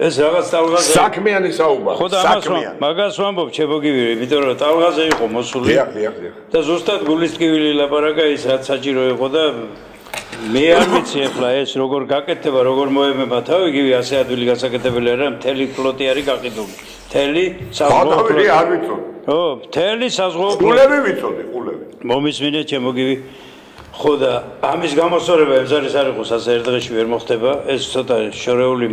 ეს რაღაც ტალღაზე საქმიანი საუბარი ხო და ამას მაგას ვამბობ ჩებოგივირი იმიტომ რომ ტალღაზე იყო მოსული დიახ დიახ დიახ. და ზუსტად გულისკივილი ლაპარაკა ის რაც საჭირო იყო და მე არ ვიცი ახლა ეს როგორ გაკეთება როგორ მოემება. თავი იგივე ასე ადვილი გასაკეთებელი არა მთელი ფლოტი არის გაყიდული. მთელი საზღვაო ფლოტი არ ვიცოდი. ო მთელი საზღვაო ყულები ვიცოდი ყულები მომისმინე ჩემოგივი ხო და ამის გამოსწორება ემზარის არ იყოს ასე ერთ დღეში ვერ მოხდება. ეს ცოტა შორეული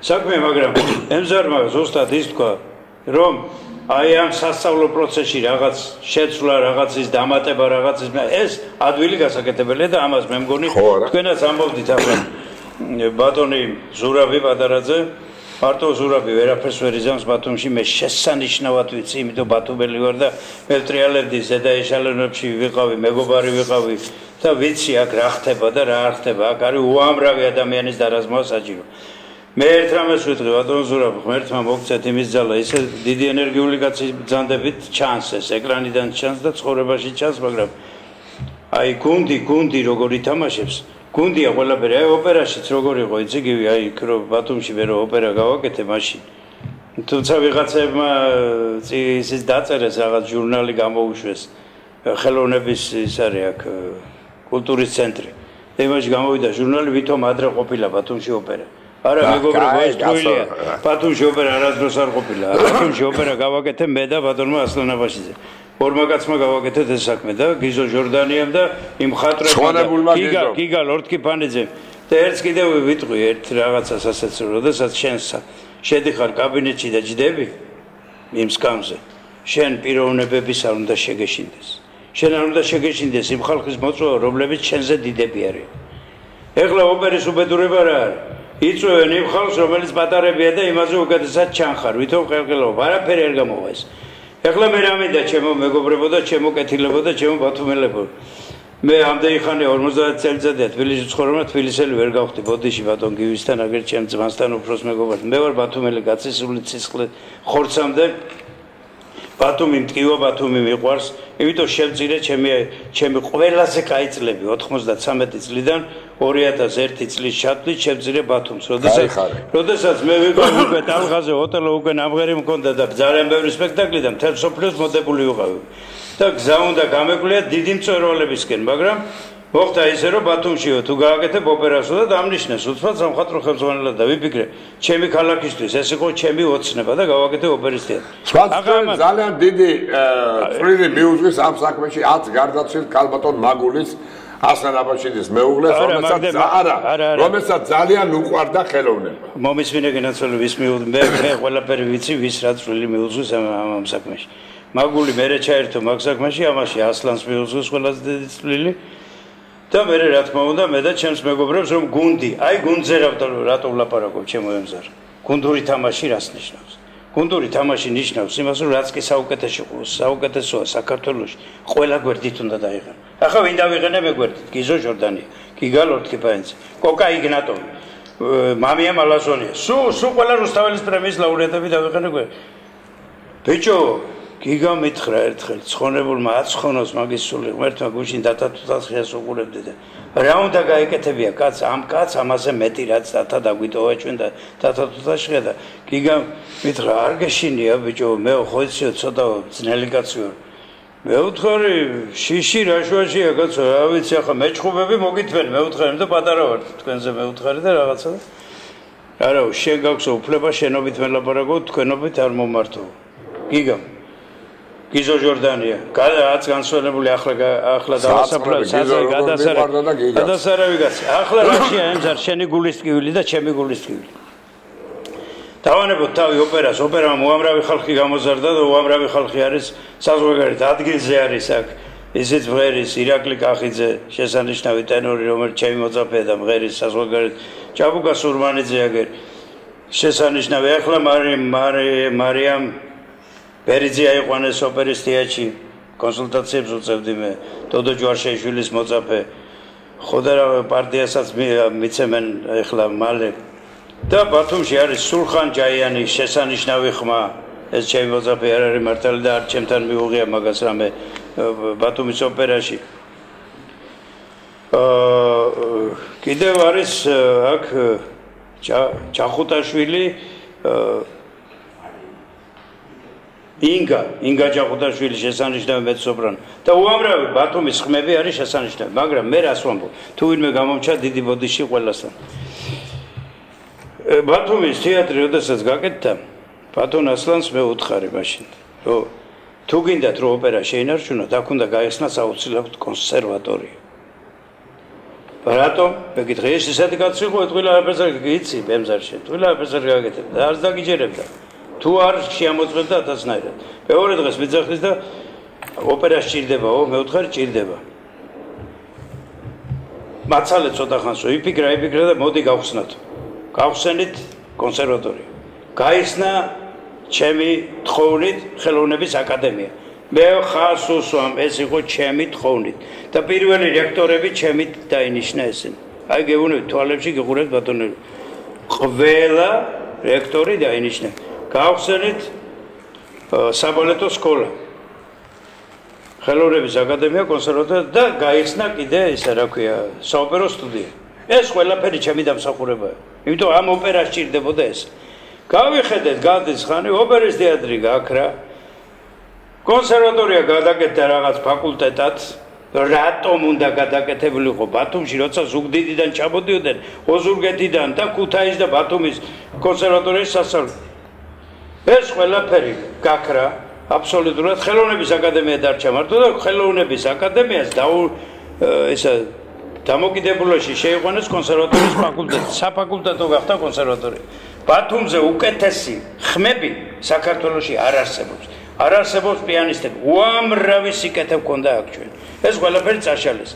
საქმე მაგრამ ემზარმა ზუსტად ის თქვა რომ აი ამ სასწავლო პროცესში რაღაც შეცვლა, რაღაცის დამატება, რაღაცის ეს ადვილი გასაკეთებელია და ამას მე მგონი თქვენაც ამბობდით ახლა. ბატონი ზურაბი პატარაძე მარტო ზურაბი ვერაფერს ვერ იზამს ბათუმში მე შესანიშნავად ვიცი იმიტომ ბათუმელი ვარ და მე ტრიალერდის ზედა ეშალონებში ვიყავი მეგობარი ვიყავი და ვიცი აქ რა ხდება და რა არ ხდება. აქ არის უამრავი ადამიანის დარაზმვა საჭირო. მე ერთ რამეს ვიტყვი ბატონ ზურაბ ღმერთმა მოგცეთ იმის ძალა. ისე დიდი ენერგიული კაცი ბძანდებით ჩანს ეს ეკრანიდან ჩანს და ცხოვრებაში ჩანს მაგრამ აი გუნდი გუნდი როგორ ითამაშებს გუნდია ყველაფერი. აი ოპერაშიც როგორ იყო? იცი გივი აი იქ რო ბათუმში მე რო ოპერა გავაკეთე მაშინ. თუმცა ვიღაცებმა ისის დაწერეს რაღაც ჟურნალი გამოუშვეს. ხელოვნების ის არის აქ კულტურის წენტრი იმაში გამოვიდა ჟურნალი ვითომ ადრე ყოფილა ბათუმში ოპერა. არა მეგობრებო ეს ტყუილია ბათუმში ოპერა არასდროს არ ყოფილა. ბათუმში ოპერა გავაკეთე მე და ბატონმა ასლანაბაშიძე ორმა კაცმა გავაკეთეთ ეს საქმე და გიზო ჟორდანიამ და იმ ხატრებმა გიგა გიგა ლორდკი ფანიძე და ერთს კიდევ ვიტყვი ერთ რაღაცას ასეც როდესაც შენ შედიხარ კაბინეტში და ჯდები? იმ სკამზე. შენ პიროვნებების არ უნდა შეგეშინდეს. შენ არ უნდა შეგეშინდეს იმ ხალხის მოწვევა რომლებიც შენზე დიდები არიან. ეხლა ოპერის უბედურება რა არის? იწვევენ იმ ხალხს რომელიც პატარებია და იმაზე უკეთესად ჩანხარ. ვითომ ხელხელობა არაფერი არ გამოვა ეს ეხლა მე რა მინდა ჩემო მეგობრებო და ჩემო კეთილებო და ჩემო ბათუმელებო. მე ამდენი ხანი 50 წელიწადია თბილისში ცხოვრობ და თბილისელი ვერ გავხდი. ბოდიში ბატონ გივისთან აგერ ჩემ ძმასთან უფროს მეგობართან მე ვარ ბათუმელი გაცისული ცისხლი ხორცამდე ბათუმი მტკივა ბათუმი მიყვარს იმიტომ შევწირე ჩემი ჩემი ყველაზე კაი წლები 93 წლიდან 2001 წლის ჩათვლით შევწირე ბათუმს. როდესაც როდესაც მე ვიყავი უკვე ტალღაზე ოტელო უკვე ნამღერი მქონდა და ძალიან ბევრი სპექტაკლი და მთელ სოფლიოს მოდებული ვიყავი. და გზა უნდა გამეკვლიათ დიდი მწვერვალებისკენ მაგრამ მოხდა ისე რომ ბათუმშიო თუ გააკეთებ ოპერაციო და დამნიშნეს. უცბად სამხატვრო ხელმძღვანელად და ვიფიქრე ჩემი ქალაქისთვის ეს იყო ჩემი ოცნება და გავაკეთე ოპერის თეატრი აღარ ძალიან დიდი წვრილი მიუძღვის ამ საქმეში 10 გარდაცვლილ კალბატონ მაგულის ასანაბაშიძის მეუღლეს რომელსაც არა რომელსაც ძალიან უყვარდა ხელოვნება. მომისმინე გენაცველი ვის მე მე ყველაფერი ვიცი ვის რა წვრილი მიუძღვის ამ ამ საქმეში. მაგული მე რა ჩაერთო მაგ საქმეში ამაში ასლანს მიუძღვის ყველაზე დიდი წვრილი და მე რა თქმა უნდა მე და ჩემს მეგობრებს რომ გუნდი აი გუნდზე რატო ვლაპარაკობ ჩემო ემზარ? გუნდური თამაში რას ნიშნავს? გუნდური თამაში ნიშნავს იმას რომ რაც კი საუკეთესო საუკეთესოა საქართველოში ყველა გვერდით უნდა დაიღო ახლა ვინ დავიღენე მე გვერდით? გიზო ჟორდანი გიგა ლორთკიპაინც კოკა იგნატოვი მამია მალაზონია. სუ სუ ყველა რუსთაველის პრემიის ლაურეატები დავიღენე გვერდით. ბიჭო გიგა მითხრა ერთხელ ცხონებულმა აცხონოს მაგის სული ღმერთმა გუშინ დათათუთას ხეს უყურებდი და რა უნდა გაეკეთებია? კაც ამ კაც ამაზე მეტი რაც დათა დაგვიტოვა ჩვენ და დათათუთას შედა გიგა მითხრა არ გეშინია ბიჭო მე ხო იცი ცოტა ძნელი კაცი ვარ მე ვთხარი შიში რაშვაშია კაცო რა ვიცი ახლა მეჭხუბები მოგითმენ მე ვთხარი და პატარა ვარ. თქვენზე მე ვთხარი და რაღაცა. არა შენ გაქვს უფლება შენობით მელაპარაკო თქვენობით არ მომართო. გიგა გიზო ჟორდანია. რაც განსვენებული ახლა ახლა დავასაფრა საზე გადასარევი. გადასარევი გაც. ახლა რაშია ემზარ შენი გულის ტკივილი და ჩემი გულის ტკივილი. დავანებოთ თავი ოპერას, ოპერამ უამრავი ხალხი გამოზარდა და უამრავი ხალხი არის საზღვარგარეთ ადგილზე არის აქ. ისიც მღერის ირაკლი კახიძე, შესანიშნავი ტენორი, რომელიც ჩემი მოწაფეა და მღერის საზღვარგარეთ ჭაბუკა სურმანიძე აგერ. შესანიშნავი ახლა მარი მარი მარიამ ბერიძე აიყვანეს ოპერის თეატრში კონსულტაციებს უწევდი მე. დოდო ჯვარშეიშვილის მოწაფე. ხოდა რა პარტიასაც მიცემენ ეხლა მალე. და ბათუმში არის სულხან ჯაიანი შესანიშნავი ხმა. ეს ჩემი მოწაფე არ არის მართალი და არ ჩემთან მიუღია მაგას რამე ბათუმის ოპერაში. აა კიდევ არის აქ ჯახუტაშვილი აა ინგა ინგა ჯახუტაშვილი შესანიშნავი მეცობრან და უამრავი ბათუმის ხმები არის შესანიშნავი მაგრამ მე რას ვამბობ? თუ ვინმე გამომჩა დიდი ბოდიში ყველასთან. ბათუმის თეატრი როდესაც გაკეთდა ბათონ ასლანს მე უთხარი მაშინ. რომ თუ გინდათ რომ ოპერა შეინარჩუნოთ აქ უნდა გაიხსნას აუცილებლად კონსერვატორია რატომ? მეკითხე ეს ისეთი კაცი იყო თვილა აფესარი იცი ბემზარში თვილა აფესარი გაკეთებდა არც დაგიჯერებდა თუ არ შეამოწმებდა ათასნაირად. მეორე დღეს მიძახის და ოპერა სჭირდებაო მეოთხე სჭირდება. მაცალე ცოტა ხანსო იფიქრა იფიქრა და მოდი გავხსნათ. გავხსენით კონსერვატორია. გაიხსნა ჩემი თხოვნით ხელოვნების აკადემია. მე ხას უსვამ ეს იყო ჩემი თხოვნით. და პირველი რექტორები ჩემი დაინიშნა ესენი. აი გეუბნები თვალებში გიყურებთ ბატონო ყველა რექტორი დაინიშნა გავხსენით საბალეტო სკოლა. ხელოვნების აკადემია კონსერვატორია და გაიხსნა კიდე ისე რა ქვია საოპერო სტუდია. ეს ყველაფერი ჩემი დამსახურებაა იმიტომ ამ ოპერას ჭირდებოდა ეს. გავიხედეთ გადის ხანი ოპერის თეატრი გაქრა. კონსერვატორია გადაკეთდა რაღაც ფაკულტეტად. რატომ უნდა გადაკეთებულიყო ბათუმში როცა ზუგდიდიდან ჩამოდიოდნენ ოზურგეთიდან და ქუთაისის და ბათუმის კონსერვატორიის სასწავლებლად ეს ყველაფერი გაქრა აბსოლუტურად ხელოვნების აკადემია დარჩა მარტო და ხელოვნების აკადემიას და ესა დამოკიდებულობაში შეიყვანეს კონსერვატორიის ფაკულტეტი. საფაკულტეტო გახდა კონსერვატორია ბათუმზე უკეთესი ხმები საქართველოში არ არსებობს. არ არსებობს პიანისტები. უამრავი სიკეთე გქონდა აქ ჩვენ. ეს ყველაფერი წაშალეს.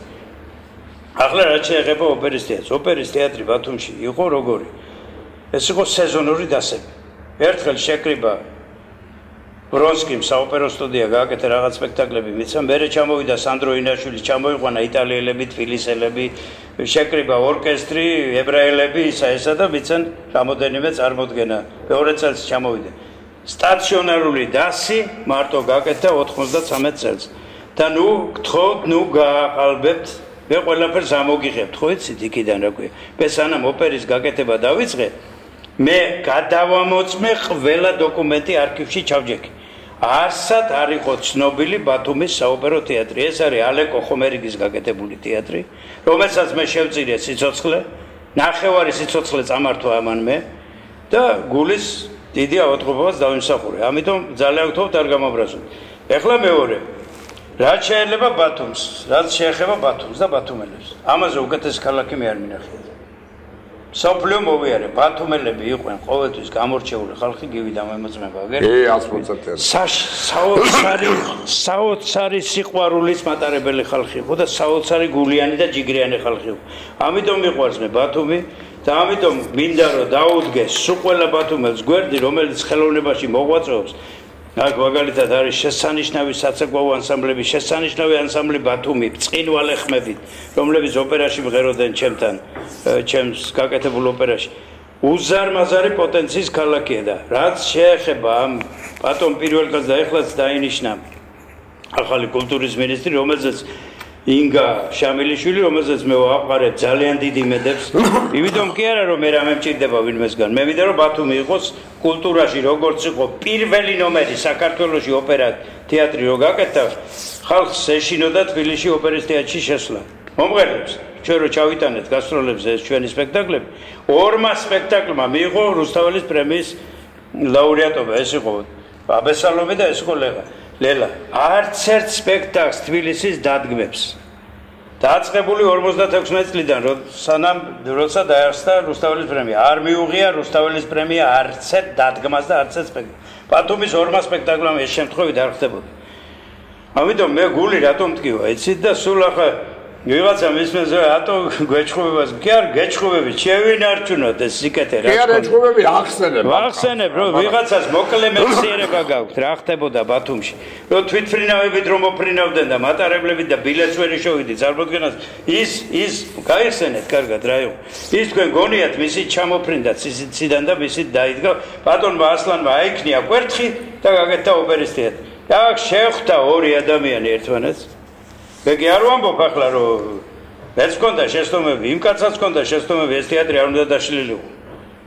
ახლა რა შეიძლება ოპერის თეატრს. ოპერის თეატრი ბათუმში იყო როგორი? ეს იყო სეზონური დასები ერთხელ შეკრიბა ბრონსკიმ საოპერო სტუდია გააკეთა რაღაც სპექტაკლები. მიცა მერე ჩამოვიდა სანდრო ინაშვილი ჩამოიყვანა იტალიელები თბილისელები შეკრიბა ორკესტრი ებრაელები ისა ესა და მიცან რამოდენიმე წარმოდგენა. მეორე წელს ჩამოვიდა. სტაციონარული დასი მარტო გააკეთა 93 წელს. და ნუ გთხოვთ ნუ გააყალბებთ. მე ყველაფერს ამოგიღებთ ხო იცით იქიდან რა ქვია. მე სანამ ოპერის გაკეთება დავიწყე მე გადავამოწმე ყველა დოკუმენტი არქივში ჩავჯექი არსად არ იყო ცნობილი ბათუმის საოპერო თეატრი. ეს არის ალეკო ხომერიგის გაკეთებული თეატრი, რომელსაც მე შევწირე სიცოცხლე, ნახევარი სიცოცხლე წამართვა ამან მე და გულის დიდი ავადმყოფობას დავიმსახურე. ამიტომ ძალიან გთხოვთ არ გამობრაზოთ. ეხლა მეორე. რაც შეიძლება ბათუმს, რაც შეეხება ბათუმს და ბათუმელებს. ამაზე უკეთეს ქალაქი მე არ მინახია. სოფლიო მოვიარე ბათუმელები იყვნენ ყოველთვის გამორჩეული ხალხი გივი დამემოწმება აგერ ე 100%-იანი საოცარი საოცარი სიყვარულის მატარებელი ხალხი ხო და საოცარი გულიანი და ჯიგრიანი ხალხი ამიტომ მიყვარს მე ბათუმი და ამიტომ მინდა რომ დაუდგეს სულ ყველა ბათუმელს გვერდი რომელიც ხელოვნებაში მოღვაწეობს აქ მაგალითად არის შესანიშნავი საცეკვაო ანსამბლები, შესანიშნავი ანსამბლი ბათუმი, წინვალე ხმებით, რომლებიც ოპერაში მღეროდნენ ჩემთან, ჩემს გაკეთებულ ოპერაში. უზარმაზარი პოტენციის ქალაქია და რაც შეეხება ამ ბატონ პირველ დღეს და ეხლაც დაინიშნა ახალი კულტურის მინისტრი, რომელზეც ინგა შამილიშვილი, რომელზეც მე ვაყარებ ძალიან დიდი მედებს. იმიტომ კი არა რომ მე რამე მჭირდება ვინმესგან. მე მინდა რომ ბათუმი იყოს კულტურაში როგორც იყო პირველი ნომერი საქართველოსი ოპერა თეატრი რო გაკეთა, ხალხს ეშინოდა თბილისში ოპერის თეატრში შესვლა. მომღერლებს ჩვენ რო ჩავიტანეთ გასტროლებზე ეს ჩვენი სპექტაკლები, ორმა სპექტაკლმა მიიღო რუსთაველის პრემიის ლაურეატობა. ეს იყო აბესალომი და ეს იყო ლელა. ლელა არც ერთ სპექტაკლს თბილისის დადგმებს. დაწყებული 56 წლიდან სანამ როცა დაარსდა რუსთაველის პრემია. არ მიუღია რუსთაველის პრემია არც ერთ დადგმას და არც ერთ სპექტაკლს. ბათუმის ორმა სპექტაკლამ ეს შემთხვევით არ ხდებოდა. ამიტომ მე გული რატომ მткиვა იცით და სულ ახლა ვიღაცა მისმენს რატო გვეჩხუბებას კი არ გეჩხუბები შევინარჩუნოთ ეს სიკეთე რა თქმა უნდა. კი არ ეჩხუბები ახსენებ ახსენებ რომ ვიღაცას მოკლე მეციერება გაქვთ რა ხდებოდა ბათუმში. რომ თვითფრინავებით რომ მოფრინავდნენ და მატარებლებით და ბილეთს ვერ შევიდი წარმოდგენას ის ის გაიხსენეთ კარგად რა იყო. ის თქვენ გონიათ მისი ჩამოფრინდა ციდან და მისი დაიდგა. ბატონმა ასლანმა აიქნია კვერთხი და გაკეთდა ოპერის თეატრი და შეხვდა ორი ადამიანი ერთმანეთს მე კი არ ვამბობ ახლა რომ მეც მქონდა შეცდომები, იმ კაცაც მქონდა შეცდომები ეს თეატრი არ უნდა დაშლილიყო.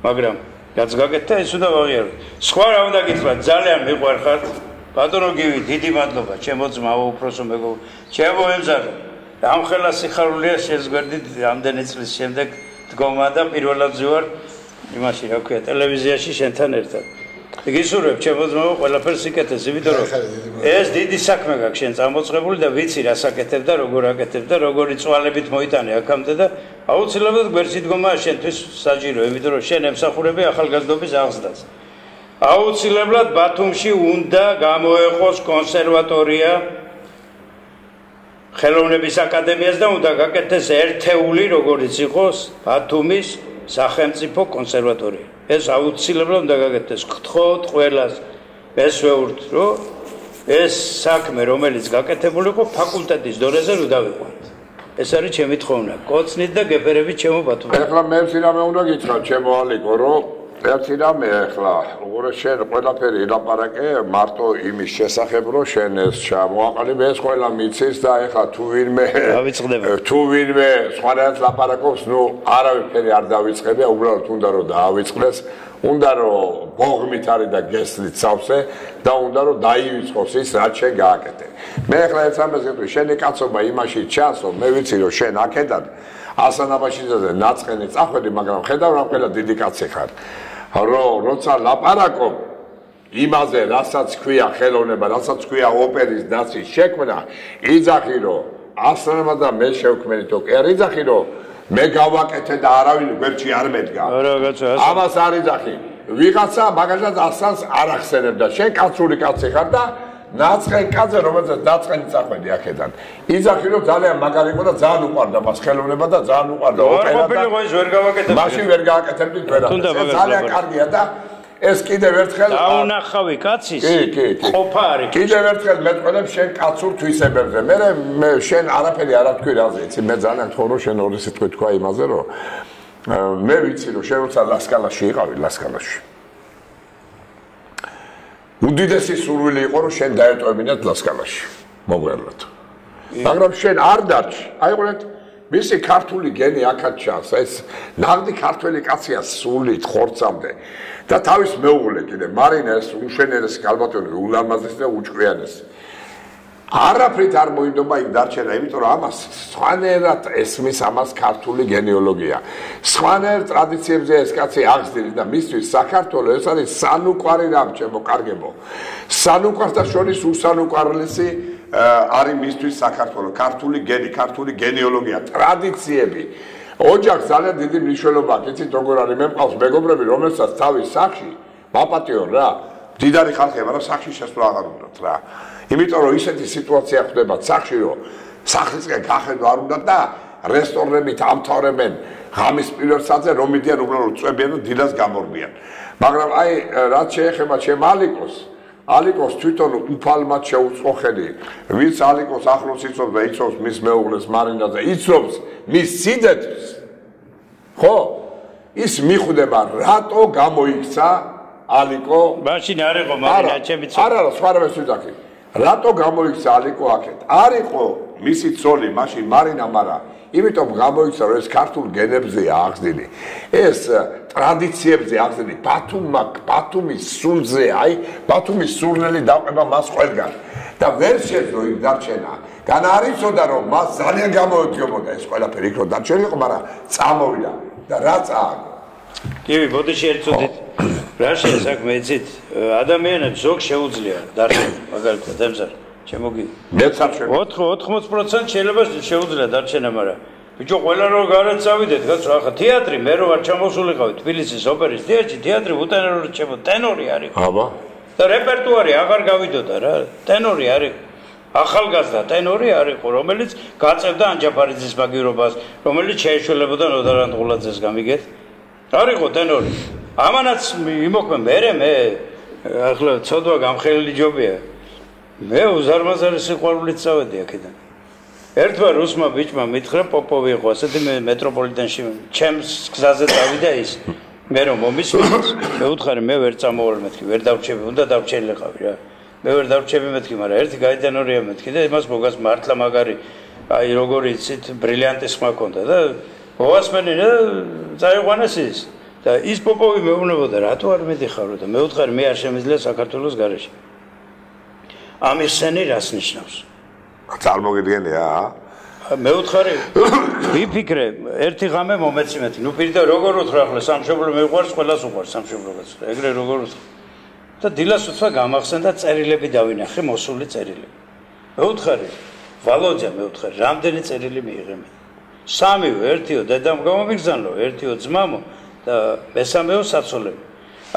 მაგრამ რაც გაკეთდა ეს უნდა ვაღიარო. სხვა რა უნდა გითხრათ, ძალიან მიყვარხართ. ბატონო გივი, დიდი მადლობა, ჩემო ძმაო, უფროსო მეგო. ჩემო ემზადო. ამ ხელა სიხარულია შეზგვერდით ამდენი წლის შემდეგ დგომა და პირველად ზივარ იმაში, რა ქვია, ტელევიზიაში შენთან ერთად. გისურვებ ჩემო ძმაო ყველაფერს იკეთეს იმიტომ რომ ეს დიდი საქმე გაქვს შენ წამოწყებული და ვიცი რა საკეთებ და როგორ აკეთებ და როგორი წვალებით მოიტანე აქამდე და აუცილებლად გვერდში დგომა შენთვის საჭირო იმიტომ რომ შენ ემსახურები ახალგაზრდობის აღზრდას. აუცილებლად ბათუმში უნდა გამოეყოს კონსერვატორია ხელოვნების აკადემიას და უნდა გაკეთდეს ერთეული როგორც იყოს ბათუმის სახელმწიფო კონსერვატორია. ეს აუცილებლად უნდა გაკეთდეს. გთხოვთ ყველას ეს ვეურთ, რომ ეს საქმე რომელიც გაკეთებული იყო ფაკულტეტის დონეზე რომ დავიყვანთ. ეს არის ჩემი თხოვნა. კოცნით და გეფერებით ჩემო ბათუმი. ეხლა მე ვსინამე უნდა გითხრა ჩემო ალიკო, რომ ერთი რამე ახლა უყურე შენ ყველაფერი ლაპარაკე მარტო იმის შესახებ რომ შენ ეს ჩამოაყალიბე ეს ყველა მიცის და ახლა თუ ვინმე დავიწყდება. თუ ვინმე სხვადასხვა ლაპარაკობს ნუ არავითარი არ დავიწყებია უბრალოდ უნდა რომ დაავიწყდეს უნდა რომ ბოღმით არის და გესლით სავსე და უნდა რომ დაივიწყოს ის რაც შენ გააკეთე. მე ახლა ეს ამას გეტყვი შენი კაცობა იმაში ჩანს რომ მე ვიცი რომ შენ აქედან ასანაბაშიძეზე ნაწყენი წახვედი მაგრამ ხედავ რა ყველა დიდი კაცი ხარ რომ როცა ლაპარაკობ იმაზე, რასაც ქვია ხელოვნება, რასაც ქვია ოპერის დაცვის შექმნა, იძახი რომ ასრამა და მე შევქმენი თო კი არ იძახი რომ მე გავაკეთე და არავინ გვერდში არ მედგა. არა, კაცო, ამას არ იძახი. ვიღაცა მაგალითად ასანს არ ახსენებდა. შენ კაცური კაცი ხარ და ნაცხენ კაცზე რომელზეც დაწყენი წახვედი აქედან. იძახი რომ ძალიან მაგარი იყო და ძალიან უყვარდა მას ხელოვნება და ძალიან უყვარდა ოპერა და ვერ ყავს ვერ გავაკეთებ. მაშინ ვერ გააკეთებდი ვერაფერს. ძალიან კარგია და ეს კიდევ ერთხელ დაუნახავი კაცის? კი კი კი. ყოფა არის კიდევ ერთხელ მეტყველებ შენ კაცურ თვისებებზე. მე მე შენ არაფერი არ თქვი რაზე. იცი მე ძალიან თხოვრო შენ ორი სიტყვი თქვა იმაზე რომ მე ვიცი რომ შენ როცა ლასკალაში იყავი ლასკალაში უდიდესი სურვილი იყო რომ შენ დაეტოვებინათ ლასკალაში მოგვერლოთ მაგრამ შენ არ დარჩი აი ყოლეთ მისი ქართული გენი აქაც ჩანს ეს ნაღდი ქართველი კაცია სულით ხორცამდე. და თავის მეუღლე კიდე მარინეს უშენერეს კალბატონი ულამაზესი და უჭკვიანესი არაფრით არ მოინდობა იმ დარჩენა, იმიტომ რომ ამას სხვანაირად ესმის ამას ქართული გენეალოგია. სხვანაირ ტრადიციებზე ეს კაცი აღზრდილი და მისთვის საქართველოს ეს არის სანუკვარი რამ ჩემო კარგებო. სანუკვართა შორის უსანუკვარლესი არის მისთვის საქართველოს ქართული გენი, ქართული გენეალოგია, ტრადიციები. ოჯახს ძალიან დიდი მნიშვნელობა აქვს, იცით როგორ არის მე მყავს მეგობრები, რომელსაც თავის სახში მაპატიონ რა. დიდარი ხალხია, მაგრამ სახში შესვლა აღარ უნდათ რა. იმიტომ რომ ისეთი სიტუაცია ხდება სახში რომ სახლისკენ გახედვა არ უნდა და რესტორნებით ამთავრებენ ღამის პირველ საათზე რომ მიდიან უბრალოდ წვებიან და დილას გამორბიან. მაგრამ აი რაც შეეხება ჩემ ალიკოს ალიკოს თვითონ უფალმად შეუწყო ხედი ვინც ალიკოს ახლოს იცობს და იცობს მის მეუღლეს მარინას და იცობს მის სიძეთს ხო? ის მიხვდება რატო გამოიქცა ალიკო? მაშინ არ იყო მარინა ჩემი ცოტა არა არა სხვა რამეს ვიძახი რატო გამოიქცა ალიკო აქეთ? არისო მისი ცოლი, მაშინ მარინა, მარა იმიტომ გამოიქცა რომ ეს ქართულ გენებზე აღზრდილი. ეს ტრადიციებზე აღზრდილი. ბათუმმა, ბათუმის სულზე, აი, ბათუმის სურნელი დაყვება მას ყველგან. და ვერ შეძლო იმ დარჩენა. გან არიცოდა რომ მას ძალიან გამოეთიობოდა ეს ყველაფერი იქ რომ დარჩენილიყო, მაგრამ წამოვიდა და რა წააგო. კი, ბოდიში ერთოდით. რა შეესაქმე იცით ადამიანებს ზოგ შეუძლია დარჩენა მაგალითად ემზარ შემოგი მეც არ შემოგი 80% შეიძლება შეუძლია დარჩენა მაგრამ ბიჭო ყველა რო გარეთ წავიდეთ გასა ახლა თეატრი მე რო არ ჩამოსულიყავი თბილისის ოპერის თეატრი თეატრი უტენორი ჩემო ტენორი არის. აბა და რეპერტუარი აღარ გავიდოდა რა ტენორი არის. ახალგაზრდა ტენორი არისო რომელიც გაწევდა ანჯაფარიძის მაგირობას რომელიც შეეშველებოდა ნოდარანტყულაძეს გამიგეთ. არისო ტენორი ამანაც იმოქმე მე მე ახლა ცოდვა გამხელილი ჯობია. მე უზარმაზარი სიყვარულით წავედი აქედან. ერთმა რუსმა ბიჭმა მითხრა პოპოვი იყო ასეთი მე მეტროპოლიტენში ჩემს გზაზე წავიდა ის. მე რომ მომისმინეს მე უთხარი მე ვერ წამოვალ მეთქი ვერ დავრჩები უნდა დავრჩენილიყავი რა. მე ვერ დავრჩები მეთქი მაგრამ ერთი გაიდანორია მეთქი და იმას მოგას მართლა მაგარი აი როგორი იცით ბრილიანტი ხმა ქონდა და მოასმენი რა წაიყვანეს ის და ის პოპოვი მეუბნებოდა რატო არ მედიხარო და მეუთხარი მე არ შემიძლია საქართველოს გარეშე. ამის სენი რას ნიშნავს? წარმოგიდგენია მეუთხარი ვიფიქრე ერთი ღამე მომეცი მეთი ნუ პირდა როგორ უთხრა ახლა სამშობლო მეყვარს ყველას უყვარს სამშობლოც ეგრე როგორ უთხრა? და დილას უცხო გამახსენდა წერილები დავინახე მოსული წერილები მეუთხარი ვალოძა მეუთხარი რამდენი წერილი მიიღე მე სამივე ერთიო დედამ გამომიგზავნო ერთიო ძმამო მესამეო საცოლები.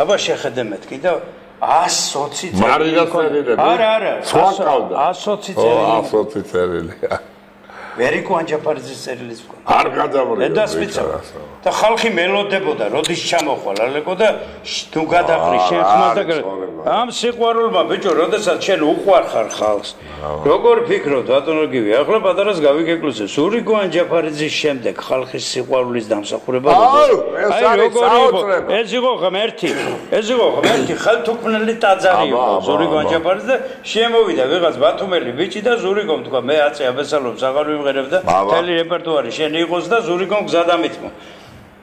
აბა შეხედე მეთქი და 120 წელი. მარილას წერილები? არა, არა. სხვა ყავდა. 120 ო, წელი. 120 წერილი. ვერიკო ანჯაფარიძის წერილის მქონდა. არ გადამრიგა. და სპეციალ და ხალხი მელოდებოდა, როდის ჩამოხვალ ალეკო და თუ გადაყრი შენ ხმას და ამ სიყვარულმა ბიჭო, როდესაც შენ უყვარ ხარ ხალხს. როგორ ფიქრობ ბატონო გივი? ახლა პატარას გავიგეკლუცე. სურიგო ანჯაფარიძის შემდეგ ხალხის სიყვარულის დამსახურება აუ, ეს არის საოცრება. ეს იყო ღმერთი. ეს იყო ღმერთი ხელთუქმნელი ტაძარი აბა, იყო. აბა, სურიგო აბა. ანჯაფარიძე და შემოვიდა ვიღაც ბათუმელი ბიჭი და ზურიგომ თქვა მე აწე აბესალომს აღარ ვიმღერებ და მთელი რეპერტუარი შენ იყოს და ზურიგომ გზად ამითმო.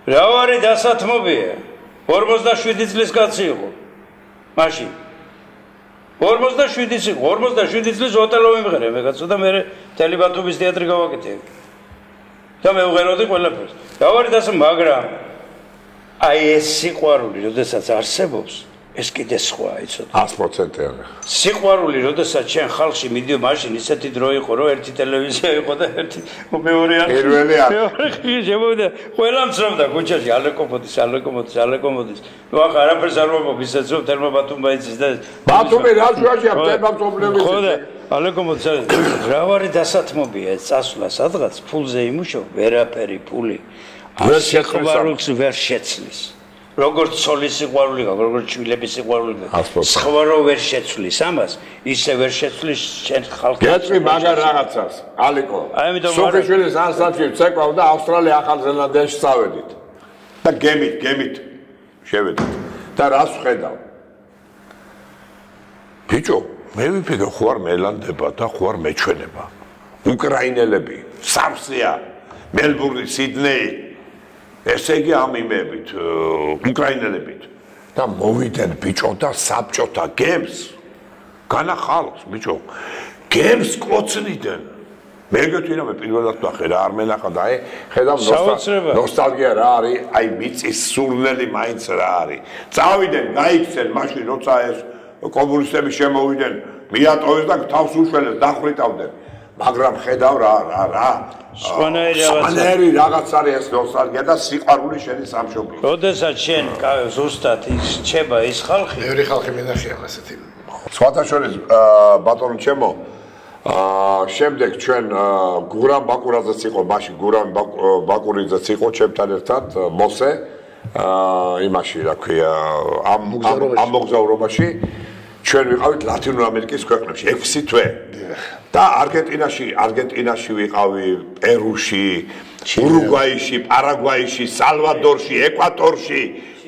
რა ვარი დასათმობია? 47 წლის კაცი იყო. მაშინ 47 იყო, 47 წლის ოტელო ვიმღერე მე კაცო და მე მთელი ბათუმის თეატრი გავაკეთე. და მე ვღეროდი ყველაფერს. რა ვარი დასა მაგრამ აი ეს სიყვარული, როდესაც არსებობს, ეს კიდე სხვა, იცოდი. 100%-იანი. სიყვარული, როდესაც შენ ხალხში მიდიო მაშინ ისეთი დრო იყო, რომ ერთი ტელევიზია იყო და ერთი მეორე არხი. პირველი არხი. მეორე არხი შემოვიდა, ყველა მცრობდა ქუჩაში, ალეკომოდის, ალეკომოდის, ალეკომოდის. ნუ ახლა არაფერს არ მომობ, ისეც რომ თერმა ბათუმბაიცის და ბათუმი რა შუაშია ხდება პრობლემის. ხო და ალეკომოდის რა ვარი დასათმობია ეს წასვლა სადღაც ფულზე იმუშო, ვერაფერი ფული. ვერ არ სიყვარულს ვერ შეცვლის. როგორც ცოლის სიყვარული გაქვს, როგორც ჩვილების სიყვარული გაქვს. ასპორტა. სხვა რო ვერ შეცვლის ამას, ისე ვერ შეცვლის შენ ხალხს. გეტყვი მაგარ რაღაცას, ალიკო. აი, ამიტომ სოფიშვილის ანსამბლში ცეკვავ და ავსტრალია ახალ ზელანდიაში წავედით. და გემით, გემით შევედით. და რას ვხედავ? ბიჭო, მე ვიფიქრე ხო არ მელანდება და ხო არ მეჩვენება. უკრაინელები, სამსია, მელბურნი, სიდნეი. ესე იგი ამ იმებით, უკრაინელებით. და მოვიდნენ ბიჭო და საბჭოთა გემს. განა ხალხს, ბიჭო. გემს კოცნიდან. მე გეტყვი რომ მე პირველად ვახე რა არ მენახა და აი ხედავ ნოსტალგია რა არის, აი მიწის სურნელი მაინც რა არის. წავიდნენ, გაიქცენ მაშინ როცა ეს კომუნისტები შემოვიდნენ, მიატოვეს და თავს უშველეს, დახრიტავდნენ. მაგრამ ხედავ რა რა რა სხვანაირი რაღაცა. სხვანაირი რაღაც არის ეს ნოსტალგია და სიყვარული შენი სამშობლო. როდესაც შენ ზუსტად ის ჩება ის ხალხი, მეორე ხალხი მინახია ასეთი. სხვათა შორის აა, ბატონო ჩემო აა შემდეგ ჩვენ გურამ ბაკურაძეც იყო მაშინ გურამ ბაკ- ბაკურიძეც იყო ჩემთან ერთად მოსე აა იმაში რა ქვია ამ- ამ მოგზაურობაში ჩვენ ვიყავით ლათინურ ამერიკის ქვეყნებში 6 თვე. და არგენტინაში არგენტინაში ვიყავი პერუში ურუგვაიში პარაგვაიში სალვადორში ეკვატორში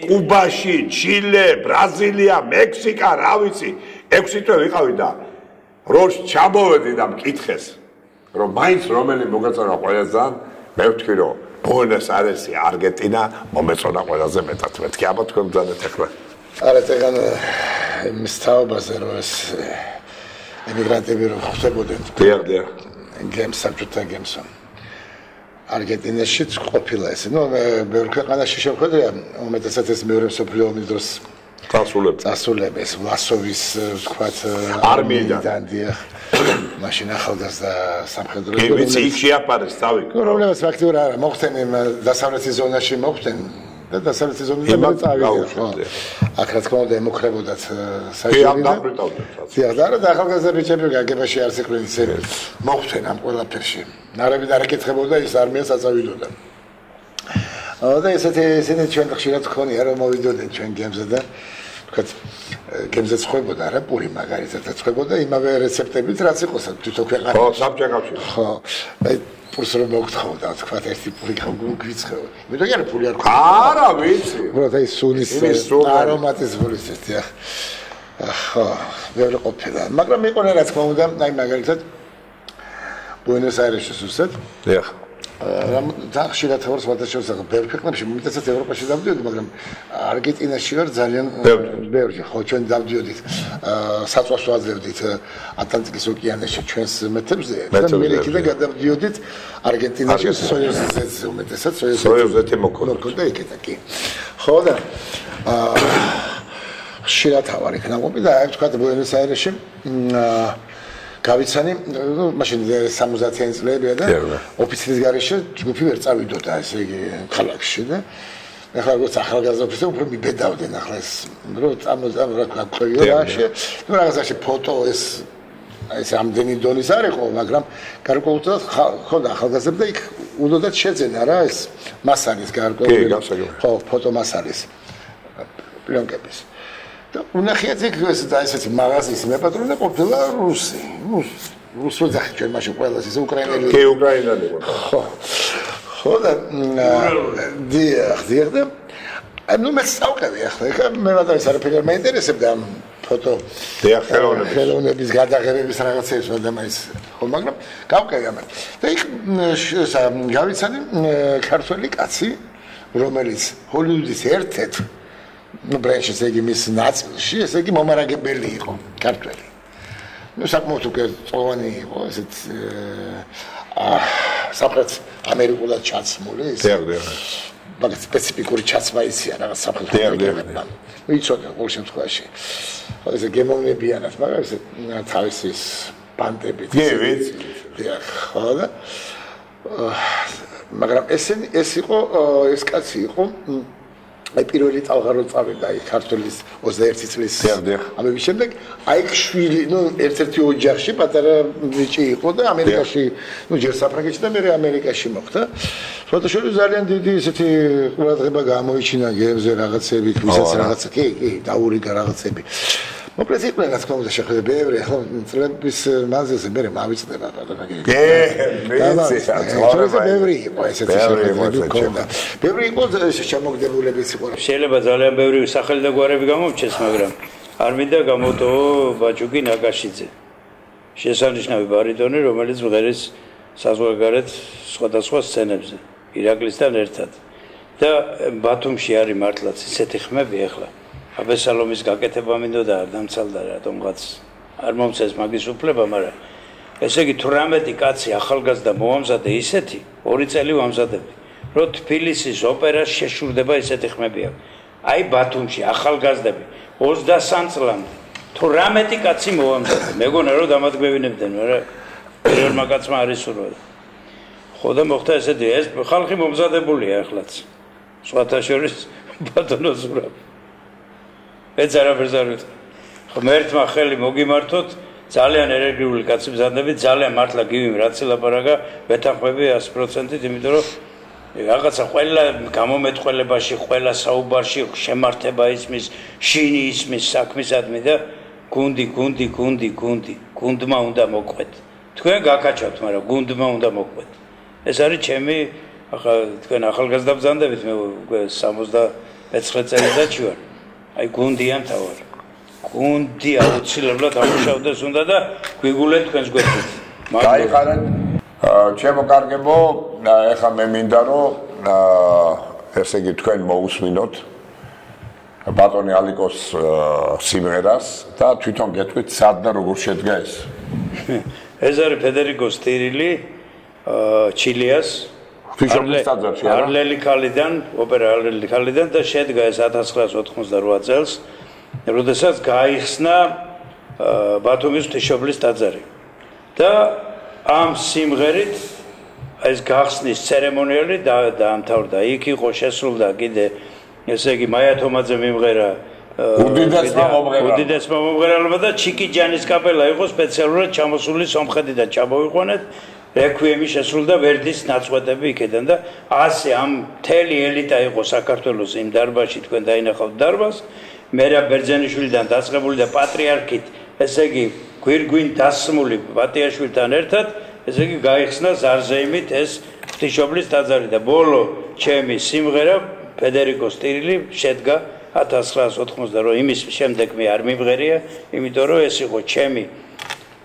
კუბაში ჩილე ბრაზილია მექსიკა რა ვიცი. 6 თვე ვიყავი და როშ ჩამოვედი და მკითხეს რომ მაინც რომელი მოგეწონა ყველაზე მე ვთქვი რომ ბუენოს აირესი არგენტინა მომეწონა ყველაზე მეტად. მეთქი აბა თქვენ ბძანეთ ახლა. არა წეგან იმის თაობაზე რომ ეს ემიგრანტები რომ ხდებოდნენ დიახ დიახ გემს საბჭოთა გემს არგენტინაშიც ყოფილა ეს. ნუ ბევრ ქვეყანაში შევხვედრია უმეტესად ეს მეორე მსოფლიო ომის დროს დასულებ წასულებს ვლასოვის ვთქვათ არმიიდან. დიახ მაშინ ახალგაზრდა სამხედრო ვიცი იქ შეაფარეს თავი. ნუ რომლებიც ფაქტიურად არა მოხდნენ დასავლეთის ზონაში მოხდნენ და დასავლეთის ზონაზე იმათ მე წავიდა აქ რა თქმა უნდა ემუქრებოდათ კი დაბრიტავდნენ დიახ და არა და ახალგაზრდა ბიჭები გაგებაში არც იყვნენ ისე მოხდნენ ამ ყველაფერში. ნარები და რეკითხებოდა ის არმიას აწავიდოდა. აა და ესეთი ესენი ჩვენ ხშირად ხონია რომ მოვიდოდნენ ჩვენ გემზე და ვთქვათ გემზე ცხებოდა რა პური მაგალითად ცხებოდა იმავე რეცეპტებით რაც იყოს თვითონ ხო ქვეყანაში საბჭოთა კავშირი ხო აი პურს რომ მოგთხოვდა ვთქვათ ერთი პური გავგვიცხეო იმიტომ კი არა პური არ ქონდა არა ვიცი. უბრალოდ აი სუნის ვულისეთ ეხ ხო ვერ ყოფილა. მაგრამ მიყონა რა თქმა უნდა აი მაგალითად ბუენოს აირესში სუსტად დიახ რამ და ხშირად თავს ვადაშევს ახლა ბევრ ქვეყნებში მომიტაცად ევროპაში დავდიოდი მაგრამ არგენტინაში ვარ ძალიან ბევრი. ხო ჩვენ დავდიოდით საწვას ვაძლევდით ატლანტიკის ოკეანეში ჩვენს მეთებზე და მეთებზე, მე იქიდან კი. გადავდიოდით არგენტინაში უმეტესად სოიოზზე სოიოზეთი მოქონდა. მოქონდა იქიდან კი ხო და აა ხშირად ავარ იქ ნაყოფი და აი თქვა ბუენოს აირესში მ, აა, გავიცანი ნუ მაშინ 70-იანი წლებია და ოფიცრის გარეშე ჯგუფი ვერ წავიდოდა ესე იგი ქალაქში და ახლა როგორც ახალგაზრდებს უფრო მიბედავდნენ ახლა ეს რომ წამოწამ რა ქვია ნუ რაღაცაში ფოტო ეს ეს ამდენი დონის არ იყო მაგრამ გარკვეულწილად ხონდა ახალგაზრდა იქ უნდათ შეძენა რა ეს მასალის გარკვეული ხო ფოტო მასალის პლონკების და უნახიათ იქ ეს და ესეთი მაღაზიის მეპატრონე ყოფილა რუსი. რუსი და ჩვენ მაშინ ყველას ის უკრაინელი. კი უკრაინელი ხო. ხო და დიახ დიახ და ანუ მე სწავლები ახლა ეხა მე ვატარეს არაფერი არ მაინტერესებდა ამ ფოტო დიახ ხელოვნების. ხელოვნების გადაღებების რაღაცებს და მაინც ხო მაგრამ გავკეთე ამას. და იქ გავიცანი ქართველი კაცი რომელიც ჰოლივუდის ერთ-ერთ ну ბრენჩის იგი მის ნაწილში ესე იგი მომარაგებელი იყო ქართველი ну საკმაოდ უკვე წოვანი იყო ესეთ აა საფრეთ ამერიკულად ჩაცმული ეს დიახ დიახ მაგ სპეციფიკური ჩაცმა იციან რაღაც საფრეთ ამერიკულად ვიცოდი ყოველ შემთხვევაში ეს გემოვნებიანად მაგრამ ეს თავის ის ბანტებით კი ვიცი დიახ ხო და მაგრამ ესენი ეს იყო ეს კაცი იყო აი პირველი ტალღარო წავიდა აი ქართლის 21 წლის ამების შემდეგ აი შვილი ნუ ერთ-ერთი ოჯახში პატარა ბიჭი იყო და ამერიკაში ნუ ჯერ საფრანგეთში და მე ამერიკაში მოხდა. ფოტოშოპი ძალიან დიდი ესეთი ყურადღება გამოიჩინა გემზე რაღაცები ვისაც რაღაცა კი კი დაურიგა რაღაცები მოკლედ იყვნენ რა თქმა უნდა შეხედე ბევრი ხო წლების მანძილზე მე მავიწდება პატარა კი კი ვიცი რა ბევრი იყო ესეთი ბევრი იყო შემოგდებულებიც იყო შეიძლება ძალიან ბევრი სახელი და გვარები გამოვჩეს მაგრამ არ მინდა გამოტო ბაჭუკი ნაკაშიძე შესანიშნავი ბარიტონი რომელიც მღერის საზღვარგარეთ სხვადასხვა სცენებზე ირაკლისთან ერთად და ბათუმში არის მართლაც ისეთი ხმები ახლა აბესალომის გაკეთება მინდოდა არ დამცალდა რატომღაც არ მომწეს მაგის უფლება, მაგრამ ესე იგი 18 კაცი ახალგაზრდა მოამზადე ისეთი, ორი წელი ვამზადები, რომ თბილისის ოპერას შეშურდება ისეთი ხმები აქვს. აი ბათუმში ახალგაზრდები 23 წლამდე 18 კაცი მოამზადე. მეგონა რომ დამადგმევინებდნენ, მაგრამ პირველმა კაცმა არის სურვა. ხო და მოხდა ესეთი, ეს ხალხი მომზადებულია ახლაც. სხვათა შორის ბატონო ზურაბ. მეც არაფერს არ ვიტყვი. ხო მერთმა ხელი მოგიმართოთ, ძალიან ენერგიული კაცი ბზანდები, ძალიან მართლა გივიმ რაც ელაპარაკა, ვეთანხმები 100%-ით, იმიტომ რომ რაღაცა ყველა გამომეტყველებაში, ყველა საუბარში შემართება ისმის, შინი ისმის საქმისადმი და გუნდი, გუნდი, გუნდი, გუნდი, გუნდმა უნდა მოყვეთ. თქვენ გაკაჩავთ, მაგრამ გუნდმა უნდა მოყვეთ. ეს არის ჩემი ახლა თქვენ ახალგაზრდა ბზანდებით, მე უკვე 69 წელიწადში ვარ. აი გუნდია მთავარ გუნდი აუცილებლად ამუშავდეს უნდა და გვიგულეთ თქვენს გვერდით. გაიყარეთ ჩემო კარგებო ეხლა მე მინდა რომ ესე იგი თქვენ მოусმინოთ ბატონი ალიკოს სიმღერას და თვითონ გეტყვით სად და როგორ შედგა ეს. ეს არის ფედერიკო სტირილი ჩილიას ფიშობის ტაძარში არა? არლელი ქალიდან, ოპერა არლელი ქალიდან და შედგა ეს 1998 წელს, როდესაც გაიხსნა ბათუმის ფიშობის ტაძარი. და ამ სიმღერით ეს გახსნის ცერემონიალი დაამთავრდა. იქ იყო შესრულდა კიდე ესე იგი მაია თომაძე მიმღერა უდიდესმა მომღერალმა. უდიდესმა მომღერალმა და ჩიკიჯანის კაპელა იყო სპეციალურად ჩამოსული სომხეთიდან ჩამოვიყვანეთ. რეკვიემი შესრულდა ვერდის ნაწყვეტები იქიდან და ასე ამ მთელი ელიტა იყო საქართველოს იმ დარბაზში თქვენ დაინახავთ დარბაზს. მერა ბერძენიშვილიდან დაწყებული და პატრიარქით ესე იგი გვირგვინ დასმული პატიაშვილთან ერთად ესე იგი გაიხსნა ზარზეიმით ეს ღვთისმშობლის ტაძარი და ბოლო ჩემი სიმღერა ფედერიკო სტირილი შედგა 1998 იმის შემდეგ მე არ მიმღერია იმიტომ რომ ეს იყო ჩემი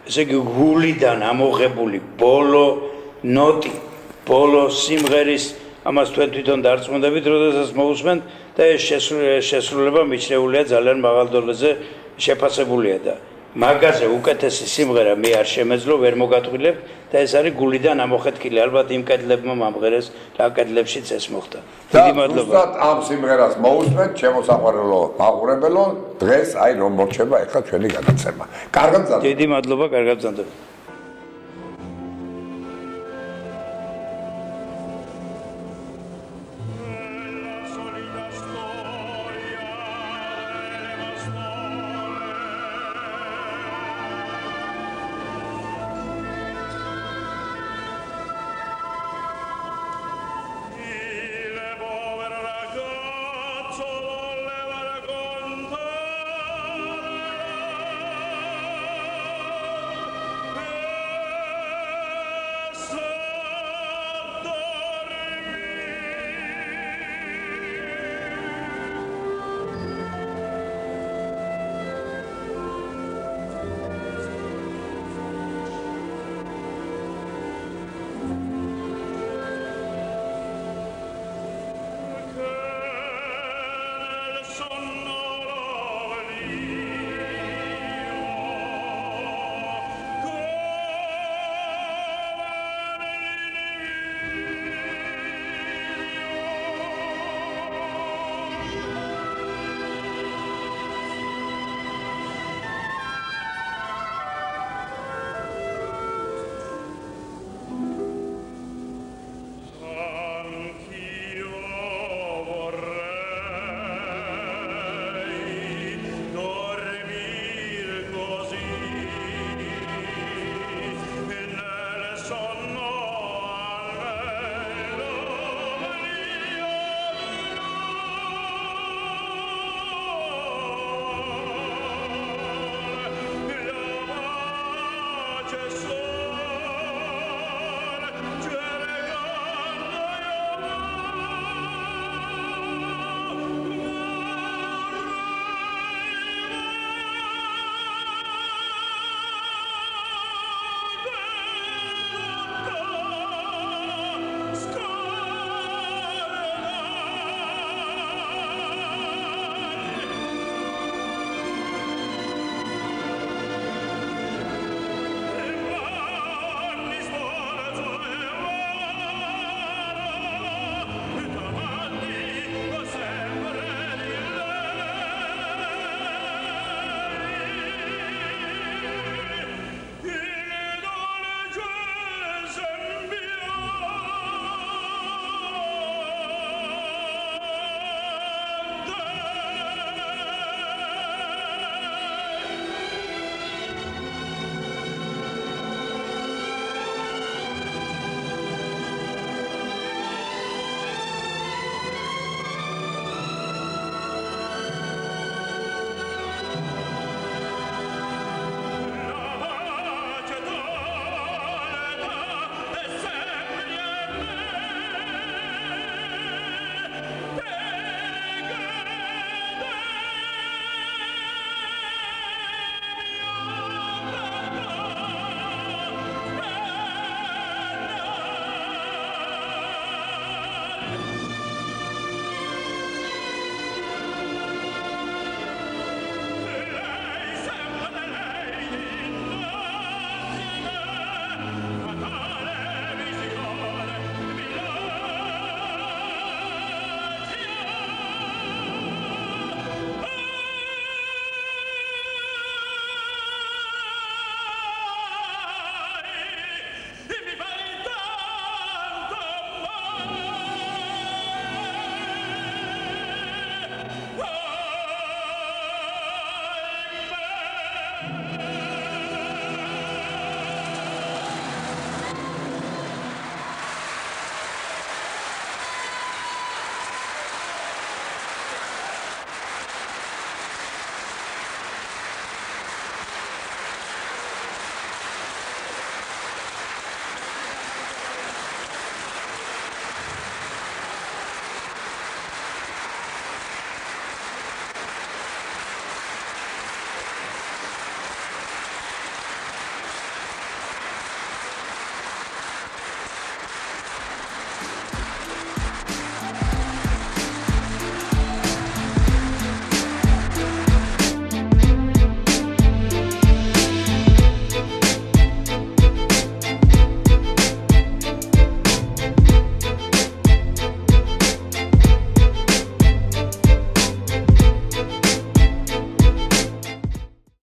ესე იგი გულიდან ამოღებული ბოლო ნოტი, ბოლო სიმღერის ამას თქვენ თვითონ დარწმუნდებით, როდესაც მოусმენთ და ეს შესრულება მიჩნეულია ძალიან მაღალ დონეზე შეფასებულია და მაგაზე უკეთესი სიმღერა მე არ შემეძლო ვერ მოგატყილებ და ეს არის გულიდან ამოხეთქილი. ალბათ იმ კედლებმა მომღერეს და კედლებშიც ეს მოხდა. დიდი მადლობა. და ამ სიმღერას მოусმენთ ჩემო საყვარელო მაყურებელო. დღეს აი რომ მორჩება ახლა ჩვენი გადაცემა. კარგად ზარდა დიდი მადლობა კარგად ზარდა